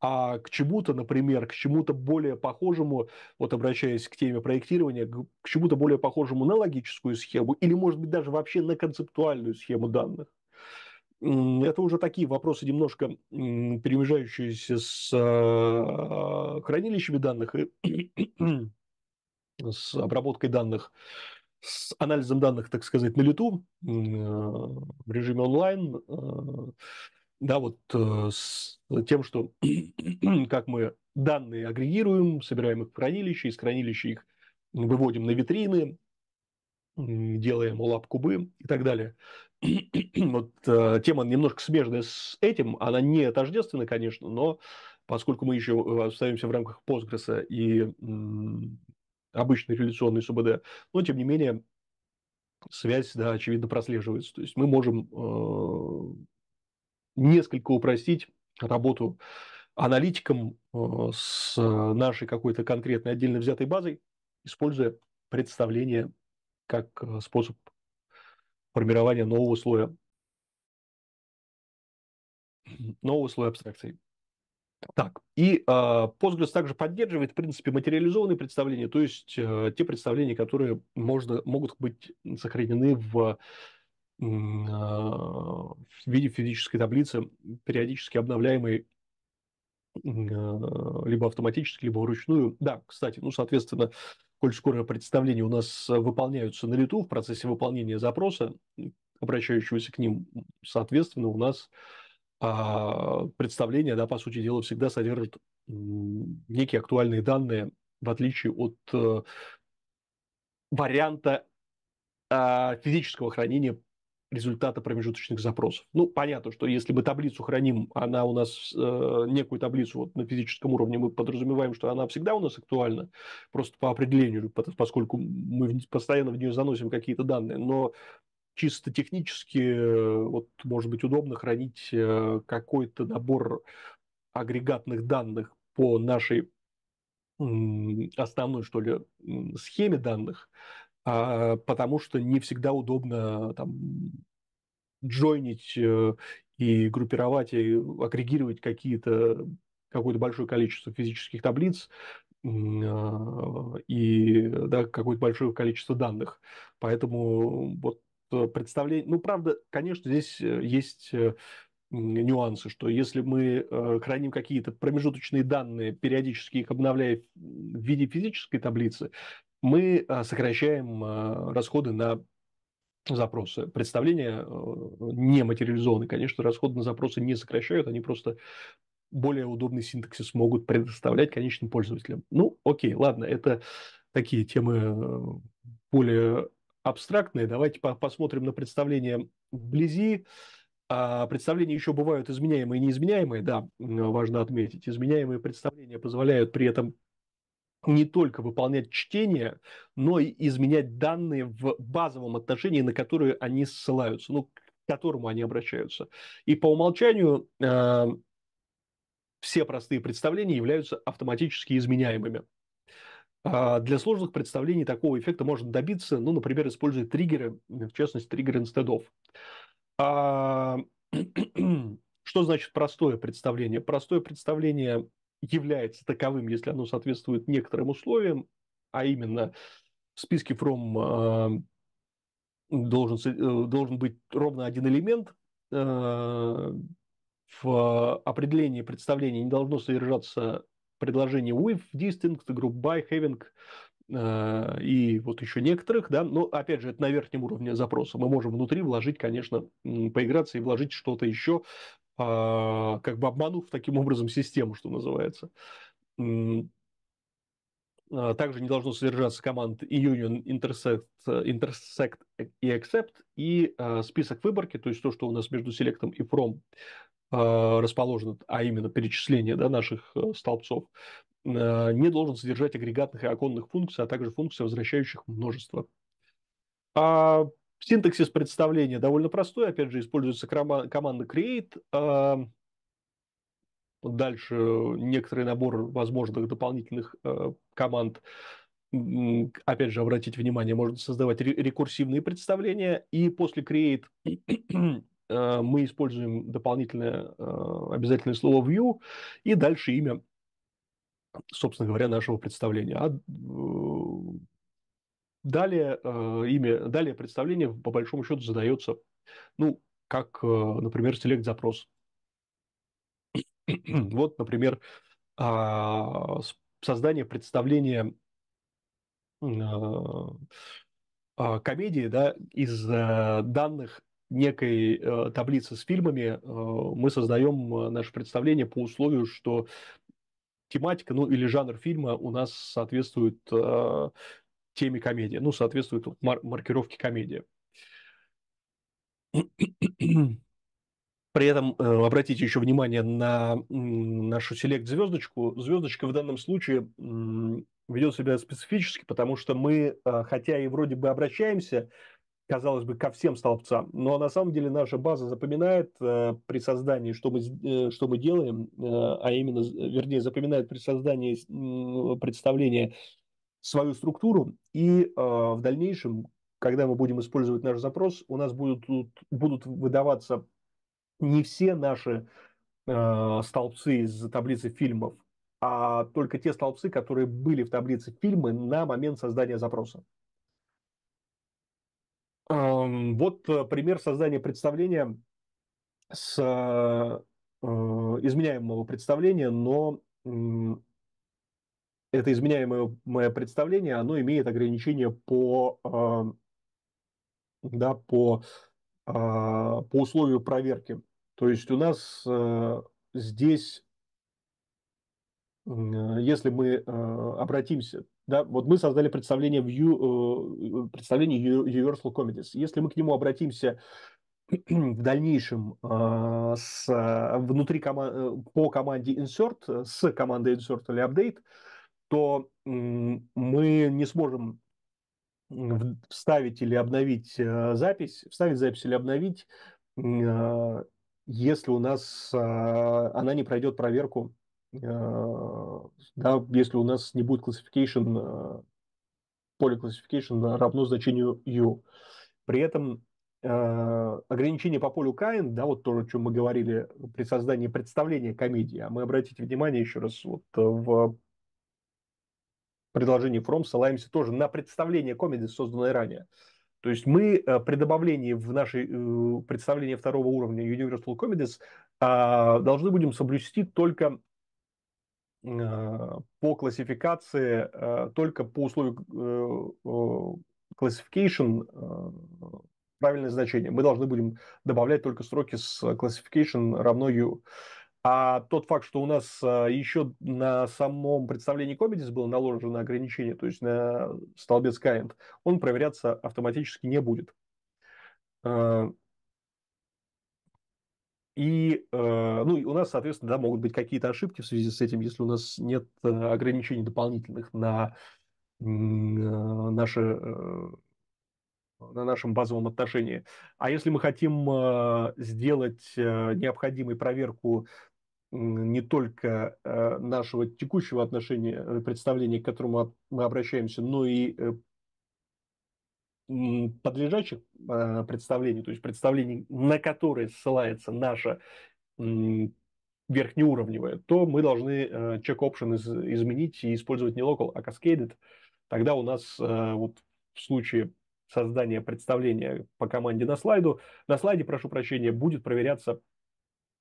а к чему-то, например, к чему-то более похожему, вот обращаясь к теме проектирования, к чему-то более похожему на логическую схему или, может быть, даже вообще на концептуальную схему данных. Это уже такие вопросы немножко перемежающиеся с а, хранилищами данных и с обработкой данных с анализом данных, так сказать, на лету э, в режиме онлайн, э, да, вот э, с тем, что как мы данные агрегируем, собираем их в хранилище, из хранилища их выводим на витрины, делаем лап-кубы и так далее. вот тема немножко смежная с этим, она не тождественна, конечно, но поскольку мы еще остаемся в рамках Postgres и обычной реляционной СУБД, но тем не менее связь, да, очевидно, прослеживается. То есть мы можем э, несколько упростить работу аналитикам э, с нашей какой-то конкретной отдельно взятой базой, используя представление как э, способ формирования нового слоя нового слоя абстракций. Так, и э, Postgres также поддерживает, в принципе, материализованные представления, то есть э, те представления, которые можно, могут быть сохранены в, в виде физической таблицы, периодически обновляемой э, либо автоматически, либо вручную. Да, кстати, ну, соответственно, коль скоро представления у нас выполняются на лету в процессе выполнения запроса, обращающегося к ним, соответственно, у нас а представление, да, по сути дела, всегда содержит некие актуальные данные, в отличие от э, варианта физического хранения результата промежуточных запросов. Ну, понятно, что если мы таблицу храним, она у нас, э, некую таблицу вот на физическом уровне, мы подразумеваем, что она всегда у нас актуальна, просто по определению, поскольку мы постоянно в нее заносим какие-то данные. Но чисто технически э, вот, может быть удобно хранить э, какой-то набор агрегатных данных по нашей основной, что ли, схеме данных, потому что не всегда удобно там джойнить э, и группировать, и агрегировать какие-то какое-то большое количество физических таблиц а, и да, какое-то большое количество данных. Поэтому вот представление... Ну, правда, конечно, здесь э, есть э, нюансы, что если мы э, храним какие-то промежуточные данные, периодически их обновляя в виде физической таблицы, мы сокращаем расходы на запросы. Представления не материализованные, конечно, расходы на запросы не сокращают, они просто более удобный синтаксис могут предоставлять конечным пользователям. Ну, окей, ладно, это такие темы более абстрактные. Давайте по посмотрим на представление вблизи. А представления еще бывают изменяемые и неизменяемые, да, важно отметить. Изменяемые представления позволяют при этом не только выполнять чтение, но и изменять данные в базовом отношении, на которые они ссылаются, ну, к которому они обращаются. И по умолчанию э, все простые представления являются автоматически изменяемыми. А для сложных представлений такого эффекта можно добиться, ну, например, используя триггеры, в частности, триггер инстедов. А, Что значит простое представление? Простое представление является таковым, если оно соответствует некоторым условиям, а именно в списке from должен, э, должен быть ровно один элемент, э, в определении представления не должно содержаться предложение with, distinct, group by, having э, и вот еще некоторых, да, но опять же это на верхнем уровне запроса. Мы можем внутри вложить, конечно, поиграться и вложить что-то еще, как бы обманув таким образом систему, что называется. А, также не должно содержаться команд union, intersect, intersect и accept, и э, список выборки, то есть то, что у нас между селектом и from расположено, а именно перечисление да, наших э, столбцов, не должен содержать агрегатных и оконных функций, а также функций, возвращающих множество. А синтаксис представления довольно простой, опять же, используется команда create, э, Дальше некоторый набор возможных дополнительных э, команд. Опять же, обратите внимание, можно создавать рекурсивные представления. И после create э, мы используем дополнительное э, обязательное слово view и дальше имя, собственно говоря, нашего представления. Далее имя, далее представление по большому счету задается, ну, как, например, select запрос. Вот, например, а, создание представления а, а, комедии да, из э, данных некой э, таблицы с фильмами э, мы создаем наше представление по условию, что тематика, ну или жанр фильма у нас соответствует теме комедии, ну соответствует мар- маркировке комедия. При этом э, обратите еще внимание на нашу селект звездочку. Звездочка в данном случае ведет себя специфически, потому что мы, э, хотя и вроде бы обращаемся, казалось бы, ко всем столбцам, но на самом деле наша база запоминает э, при создании, что мы, что мы делаем, а именно, вернее, запоминает при создании представления свою структуру, и в дальнейшем, когда мы будем использовать наш запрос, у нас будут, будут выдаваться не все наши э, столбцы из таблицы фильмов, а только те столбцы, которые были в таблице фильмы на момент создания запроса. Эм, вот э, пример создания представления с э, изменяемого представления, но э, это изменяемое представление, оно имеет ограничения по, э, да, по а, по условию проверки. То есть у нас э, здесь, если мы э, обратимся, да, вот мы создали представление, view, э, представление Universal Comedies. Если мы к нему обратимся в дальнейшем с, внутри кома- по команде insert, с командой insert или update, то мы не сможем вставить или обновить э, запись, вставить запись или обновить, э, если у нас э, она не пройдет проверку, да, если у нас не будет classification, поле classification равно значению u. При этом ограничение по полю kind, да, вот то, о чем мы говорили при создании представления комедии, а мы обратите внимание еще раз вот в предложении From ссылаемся тоже на представление комедии, созданное ранее. То есть мы э, при добавлении в наше э, представление второго уровня Universal Comedies а, должны будем соблюсти только э, по классификации, только по условию classification правильное значение. Мы должны будем добавлять только строки с classification равно U. А тот факт, что у нас а, еще на самом представлении Comedies было наложено ограничение, то есть на столбец kind, он проверяться автоматически не будет. А, и а, ну, у нас, соответственно, да, могут быть какие-то ошибки в связи с этим, если у нас нет ограничений дополнительных на наши на нашем базовом отношении. А если мы хотим сделать необходимую проверку не только э, нашего текущего отношения, э, представления, к которому мы обращаемся, но и э, подлежащих представлений, то есть представлений, на которые ссылается наша верхнеуровневая, то мы должны check option из, изменить и использовать не local, а cascaded. Тогда у нас вот в случае создания представления по команде на слайду, на слайде, прошу прощения, будет проверяться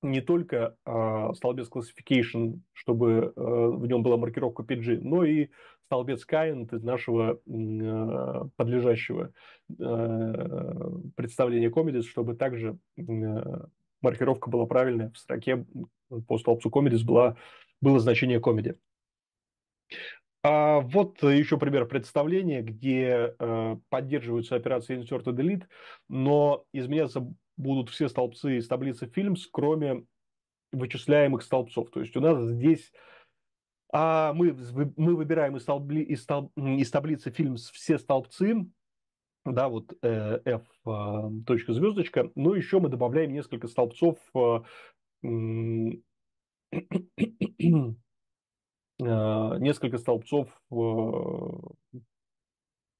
не только э, столбец classification, чтобы э, в нем была маркировка PG, но и столбец kind из нашего э, подлежащего э, представления comedies, чтобы также э, маркировка была правильная в строке по столбцу comedies была, было значение comedy. А вот еще пример представления, где э, поддерживаются операции insert и delete, но изменяться будут все столбцы из таблицы films, кроме вычисляемых столбцов. То есть у нас здесь а мы, мы выбираем из, табли, из, таб, из таблицы films все столбцы, да, вот э, f э, точка звездочка, но еще мы добавляем несколько столбцов э, Э, несколько столбцов, э,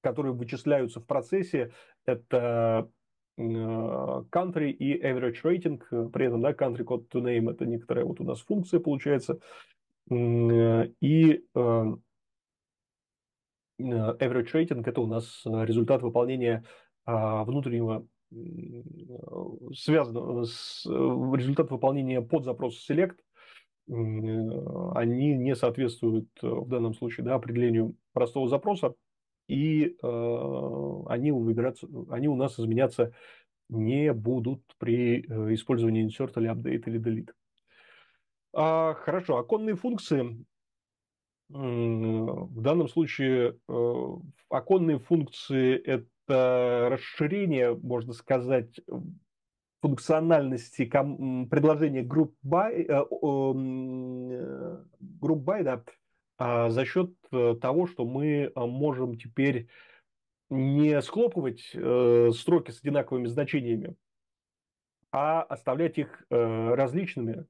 которые вычисляются в процессе. Это country и average rating. При этом, да, country code to name это некоторая вот у нас функция получается. И average rating это у нас результат выполнения внутреннего связанного с результат выполнения под запрос select они не соответствуют э, в данном случае да, определению простого запроса, и э, они, они у нас изменяться не будут при э, использовании insert или update или delete. А, хорошо, оконные функции. В данном случае э, оконные функции – это расширение, можно сказать, функциональности предложения Group By, э, Group By да, а за счет э, того, что мы можем теперь не схлопывать строки с одинаковыми значениями, а оставлять их различными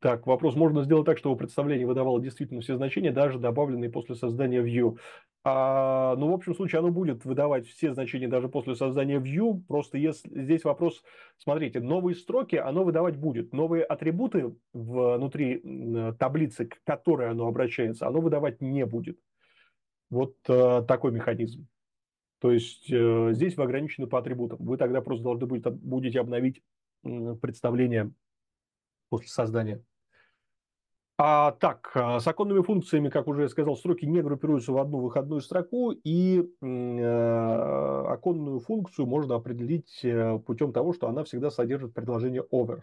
так, вопрос. Можно сделать так, чтобы представление выдавало действительно все значения, даже добавленные после создания view. А, ну, в общем случае, оно будет выдавать все значения даже после создания view. Просто если здесь вопрос, смотрите, новые строки оно выдавать будет. Новые атрибуты внутри таблицы, к которой оно обращается, оно выдавать не будет. Вот э, такой механизм. То есть э, здесь вы ограничены по атрибутам. Вы тогда просто должны будете, будете обновить представление после создания. А, так, с оконными функциями, как уже я сказал, строки не группируются в одну выходную строку, и э, оконную функцию можно определить э, путем того, что она всегда содержит предложение over.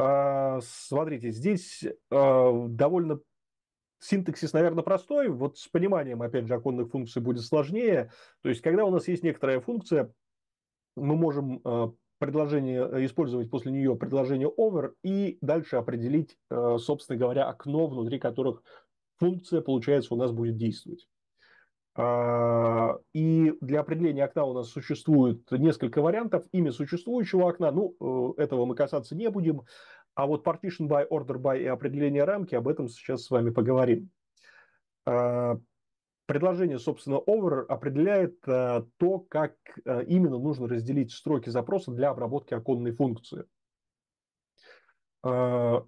А, смотрите, здесь э, довольно синтаксис, наверное, простой. Вот с пониманием, опять же, оконных функций будет сложнее. То есть, когда у нас есть некоторая функция, мы можем э, предложение, э, использовать после нее предложение over и дальше определить, э, собственно говоря, окно, внутри которых функция, получается, у нас будет действовать. А, и для определения окна у нас существует несколько вариантов. Имя существующего окна, ну, э, этого мы касаться не будем. А вот partition by, order by и определение рамки, об этом сейчас с вами поговорим. Предложение, собственно, over определяет э, то, как э, именно нужно разделить строки запроса для обработки оконной функции. Э,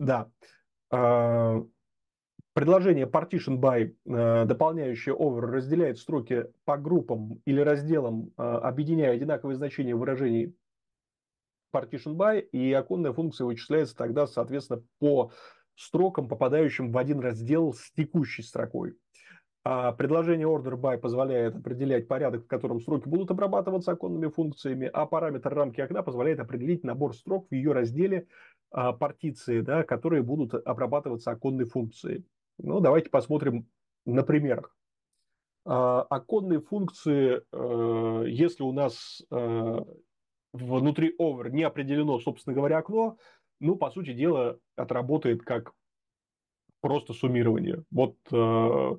да. Э, предложение partition by, э, дополняющее over, разделяет строки по группам или разделам, э, объединяя одинаковые значения выражений partition by, и оконная функция вычисляется тогда, соответственно, по строкам, попадающим в один раздел с текущей строкой. А предложение order by позволяет определять порядок, в котором строки будут обрабатываться оконными функциями, а параметр рамки окна позволяет определить набор строк в ее разделе а, партиции, да, которые будут обрабатываться оконной функцией. Ну, давайте посмотрим на примерах. А, оконные функции, а, если у нас а, внутри over не определено, собственно говоря, окно, ну, по сути дела, отработает как просто суммирование. Вот э,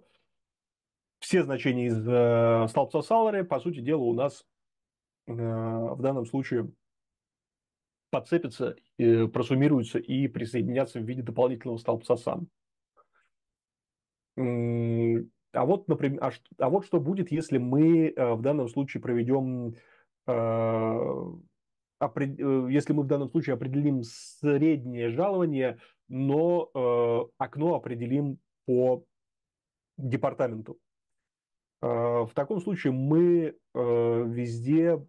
все значения из э, столбца salary, по сути дела, у нас э, в данном случае подцепятся, э, просуммируются и присоединятся в виде дополнительного столбца сам. А вот, например, а, а вот что будет, если мы э, в данном случае проведем э, если мы в данном случае определим среднее жалование, но окно определим по департаменту. В таком случае мы везде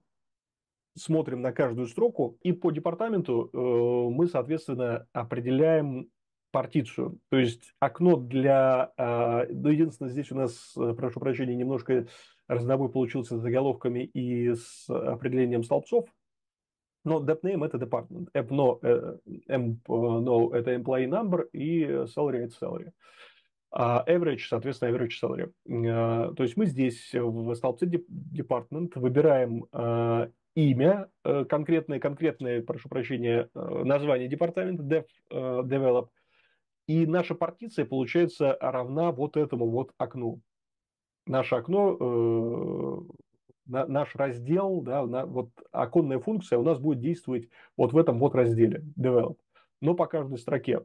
смотрим на каждую строку, и по департаменту мы, соответственно, определяем партицию. То есть окно для... Ну, единственное, здесь у нас, э, прошу прощения, немножко разнобой получился с заголовками и с определением столбцов. Но depname – это department, no, no – это employee number и salary – это salary. А average, соответственно, average salary. А, то есть мы здесь в столбце department выбираем а, имя, э, конкретное, конкретное, прошу прощения, э, название департамента, dev, develop, и наша партиция получается равна вот этому вот окну наше окно, э, на, наш раздел, да, на, вот оконная функция у нас будет действовать вот в этом вот разделе develop, но по каждой строке.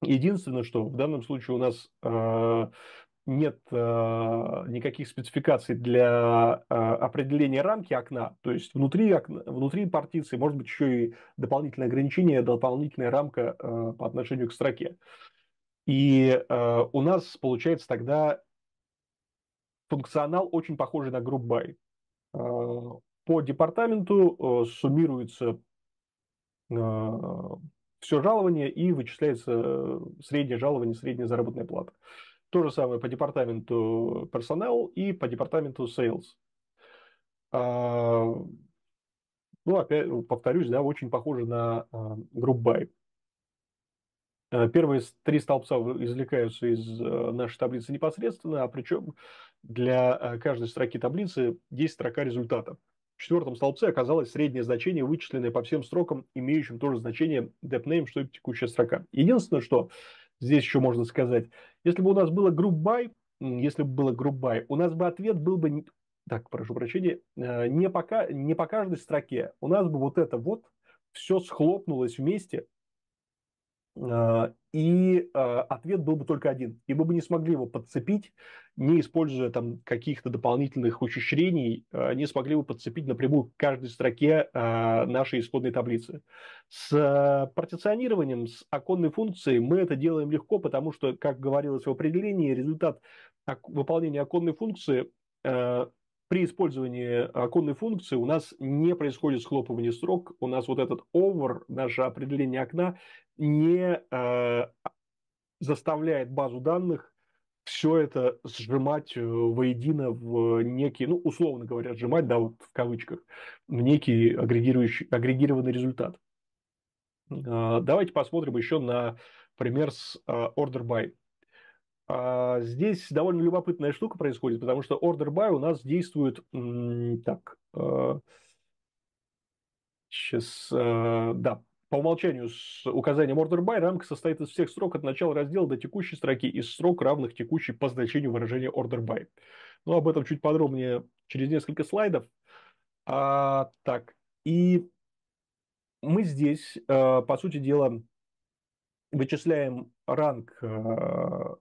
Единственное, что в данном случае у нас э, нет э, никаких спецификаций для э, определения рамки окна, то есть внутри, окна, внутри партиции может быть еще и дополнительное ограничение, дополнительная рамка э, по отношению к строке. И э, у нас получается тогда функционал очень похожий на Group By. А, по департаменту э, суммируется э, все жалование и вычисляется среднее жалование, средняя заработная плата. То же самое по департаменту персонал и по департаменту sales. Ну, опять повторюсь, да, очень похоже на By. Первые три столбца извлекаются из э, нашей таблицы непосредственно, а причем для э, каждой строки таблицы есть строка результата. В четвертом столбце оказалось среднее значение, вычисленное по всем строкам, имеющим тоже значение depName, что это текущая строка. Единственное, что здесь еще можно сказать, если бы у нас было group by, если бы было group by, у нас бы ответ был бы, так, прошу прощения, э, не по, не по каждой строке. У нас бы вот это вот все схлопнулось вместе, и а, ответ был бы только один. И мы бы не смогли его подцепить, не используя там каких-то дополнительных ухищрений, а, не смогли бы подцепить напрямую к каждой строке нашей исходной таблицы. С партиционированием, с оконной функцией мы это делаем легко, потому что, как говорилось в определении, результат выполнения оконной функции при использовании оконной функции у нас не происходит схлопывание строк, у нас вот этот over, наше определение окна, не э, заставляет базу данных все это сжимать э, воедино в некий, ну, условно говоря, сжимать, да, вот в кавычках, в некий агрегирующий, агрегированный результат. Э, давайте посмотрим еще на пример с э, order by. А, здесь довольно любопытная штука происходит, потому что order by у нас действует так. Сейчас, да, по умолчанию с указанием order by рамка состоит из всех строк от начала раздела до текущей строки из строк, равных текущей по значению выражения order by. Но об этом чуть подробнее через несколько слайдов. А, так, и мы здесь, а, по сути дела, вычисляем ранг а,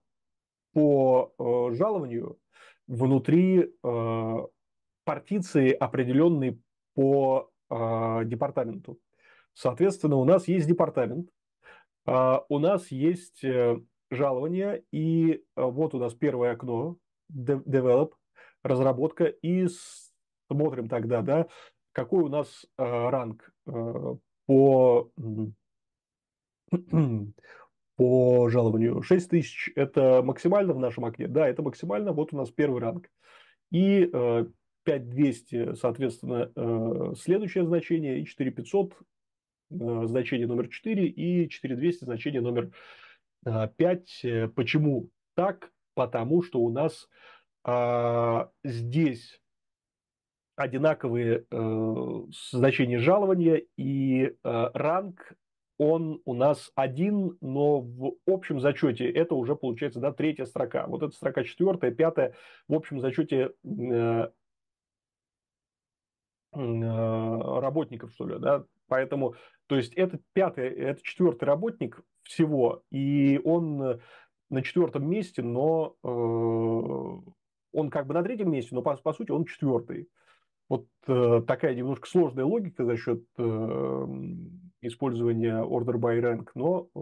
по а, жалованию внутри а, партиции, определенной по а, департаменту. Соответственно, у нас есть департамент, а, у нас есть э, жалование, и э, вот у нас первое окно, develop, разработка, и смотрим тогда, да, какой у нас э, ранг по, по жалованию. 6 тысяч – это максимально в нашем окне? Да, это максимально, вот у нас первый ранг. И 5200, соответственно, следующее значение, и 4500 Э, значение номер 4 и 4200 значение номер 5. Э, почему так? Потому что у нас а, здесь одинаковые э, значения жалования и э, ранг он у нас один, но в общем зачете это уже получается да, третья строка. Вот эта строка четвертая, пятая. В общем зачете э, э, работников, что ли, да, Поэтому, то есть это пятый, это четвертый работник всего, и он на четвертом месте, но э, он как бы на третьем месте, но по, по сути он четвертый. вот э, такая немножко сложная логика за счет э, использования order by rank, но э,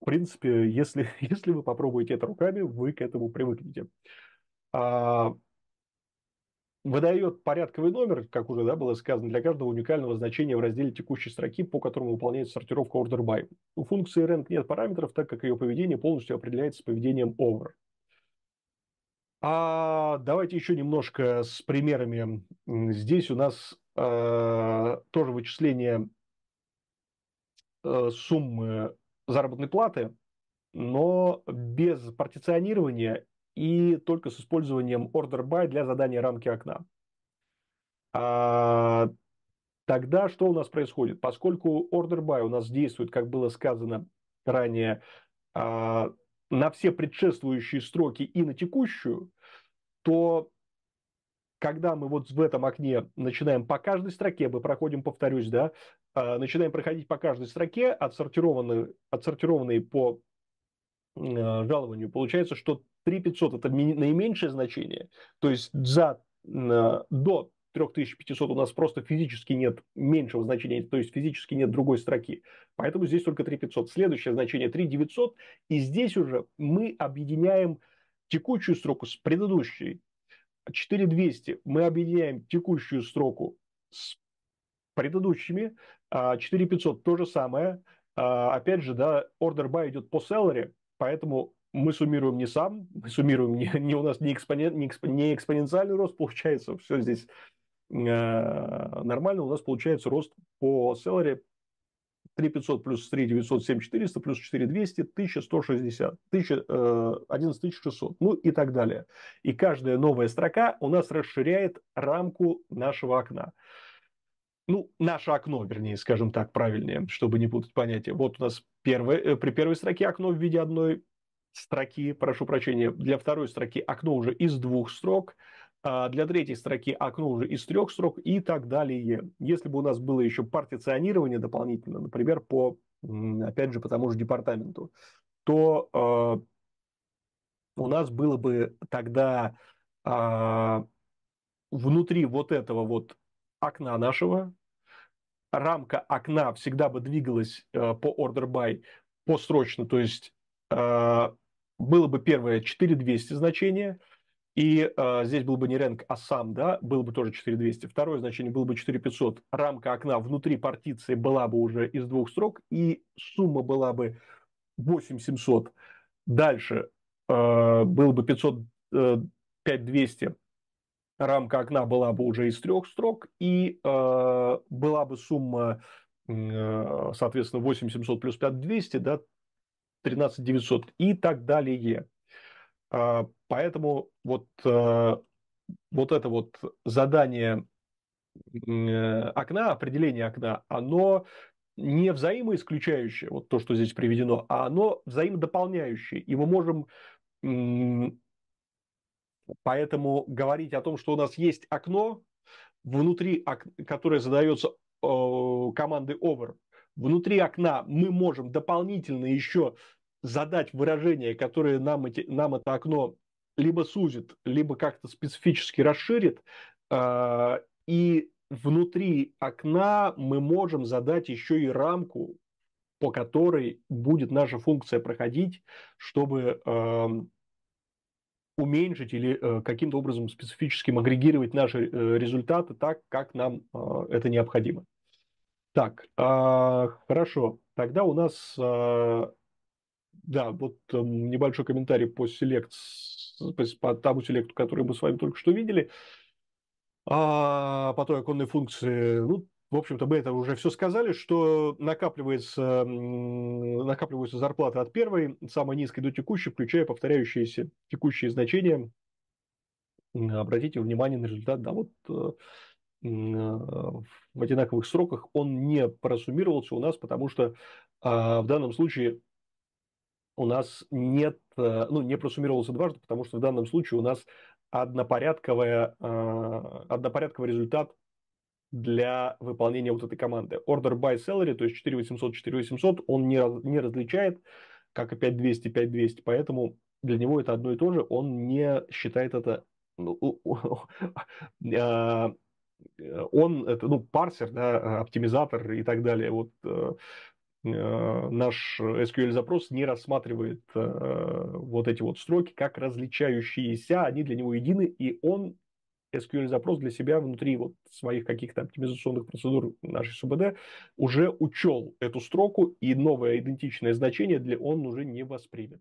в принципе, если, если вы попробуете это руками, вы к этому привыкнете. А, выдает порядковый номер, как уже да, было сказано, для каждого уникального значения в разделе текущей строки, по которому выполняется сортировка order by. У функции rank нет параметров, так как ее поведение полностью определяется поведением over. А давайте еще немножко с примерами. Здесь у нас э, тоже вычисление э, суммы заработной платы, но без партиционирования и только с использованием order by для задания рамки окна. А, тогда что у нас происходит? Поскольку order by у нас действует, как было сказано ранее, а, на все предшествующие строки и на текущую, то когда мы вот в этом окне начинаем по каждой строке, мы проходим, повторюсь, да, а, начинаем проходить по каждой строке, отсортированные, отсортированные по а, жалованию, получается, что 3500 это наименьшее значение, то есть за, до 3500 у нас просто физически нет меньшего значения, то есть физически нет другой строки. Поэтому здесь только 3500. Следующее значение 3900. И здесь уже мы объединяем текущую строку с предыдущей. 4200 мы объединяем текущую строку с предыдущими. 4500 а то же самое. А, опять же, да, order by идет по salary, поэтому мы суммируем не сам, мы суммируем не, не у нас не, экспонент, не, экспо, не экспоненциальный рост получается, все здесь Э, нормально у нас получается рост по salary 3500 плюс 3 900 7400 плюс 4200 1160 11600 ну и так далее. И каждая новая строка у нас расширяет рамку нашего окна. Ну, наше окно, вернее, скажем так, правильнее, чтобы не путать понятия. Вот у нас первое, э, при первой строке окно в виде одной строки, прошу прощения, для второй строки окно уже из двух строк, для третьей строки окно уже из трех строк и так далее. Если бы у нас было еще партиционирование дополнительно, например, по, опять же, по тому же департаменту, то э, у нас было бы тогда э, внутри вот этого вот окна нашего, рамка окна всегда бы двигалась э, по order by посрочно, то есть э, было бы первое 4200 значение – и э, здесь был бы не рэнк, а сам, да, был бы тоже 4200. Второе значение было бы 4500. Рамка окна внутри партиции была бы уже из двух строк, и сумма была бы 8700. Дальше э, было бы 500, э, 5200. Рамка окна была бы уже из трех строк, и э, была бы сумма, э, соответственно, 8700 плюс 5200, да, 13900 и так далее. А, поэтому вот, э, вот это вот задание э, окна, определение окна, оно не взаимоисключающее, вот то, что здесь приведено, а оно взаимодополняющее. И мы можем поэтому говорить о том, что у нас есть окно, внутри, которое задается командой over, внутри окна мы можем дополнительно еще задать выражение, которое нам, эти, нам это окно либо сузит, либо как-то специфически расширит, э, и внутри окна мы можем задать еще и рамку, по которой будет наша функция проходить, чтобы э, уменьшить или э, каким-то образом специфическим агрегировать наши э, результаты так, как нам э, это необходимо. Так, э, хорошо. Тогда у нас э, да, вот э, небольшой комментарий по селект, по тому селекту, который мы с вами только что видели. А по той оконной функции, ну, в общем-то, мы это уже все сказали, что накапливается, накапливаются зарплаты от первой, самой низкой до текущей, включая повторяющиеся текущие значения. Обратите внимание на результат, да, вот э, э, в одинаковых сроках он не просуммировался у нас, потому что а, в данном случае у нас нет, э, ну, не просуммировался дважды, потому что в данном случае у нас однопорядковая, э, однопорядковый результат для выполнения вот этой команды. Order by salary, то есть 4800, 4800, он не, не различает, как и 5200, 5200, поэтому для него это одно и то же, он не считает это ну, а, он, это, ну, парсер, да, оптимизатор и так далее. Вот э, э, наш SQL-запрос не рассматривает э, вот эти вот строки как различающиеся, они для него едины, и он SQL-запрос для себя внутри вот своих каких-то оптимизационных процедур нашей СУБД уже учел эту строку, и новое идентичное значение для он уже не воспримет.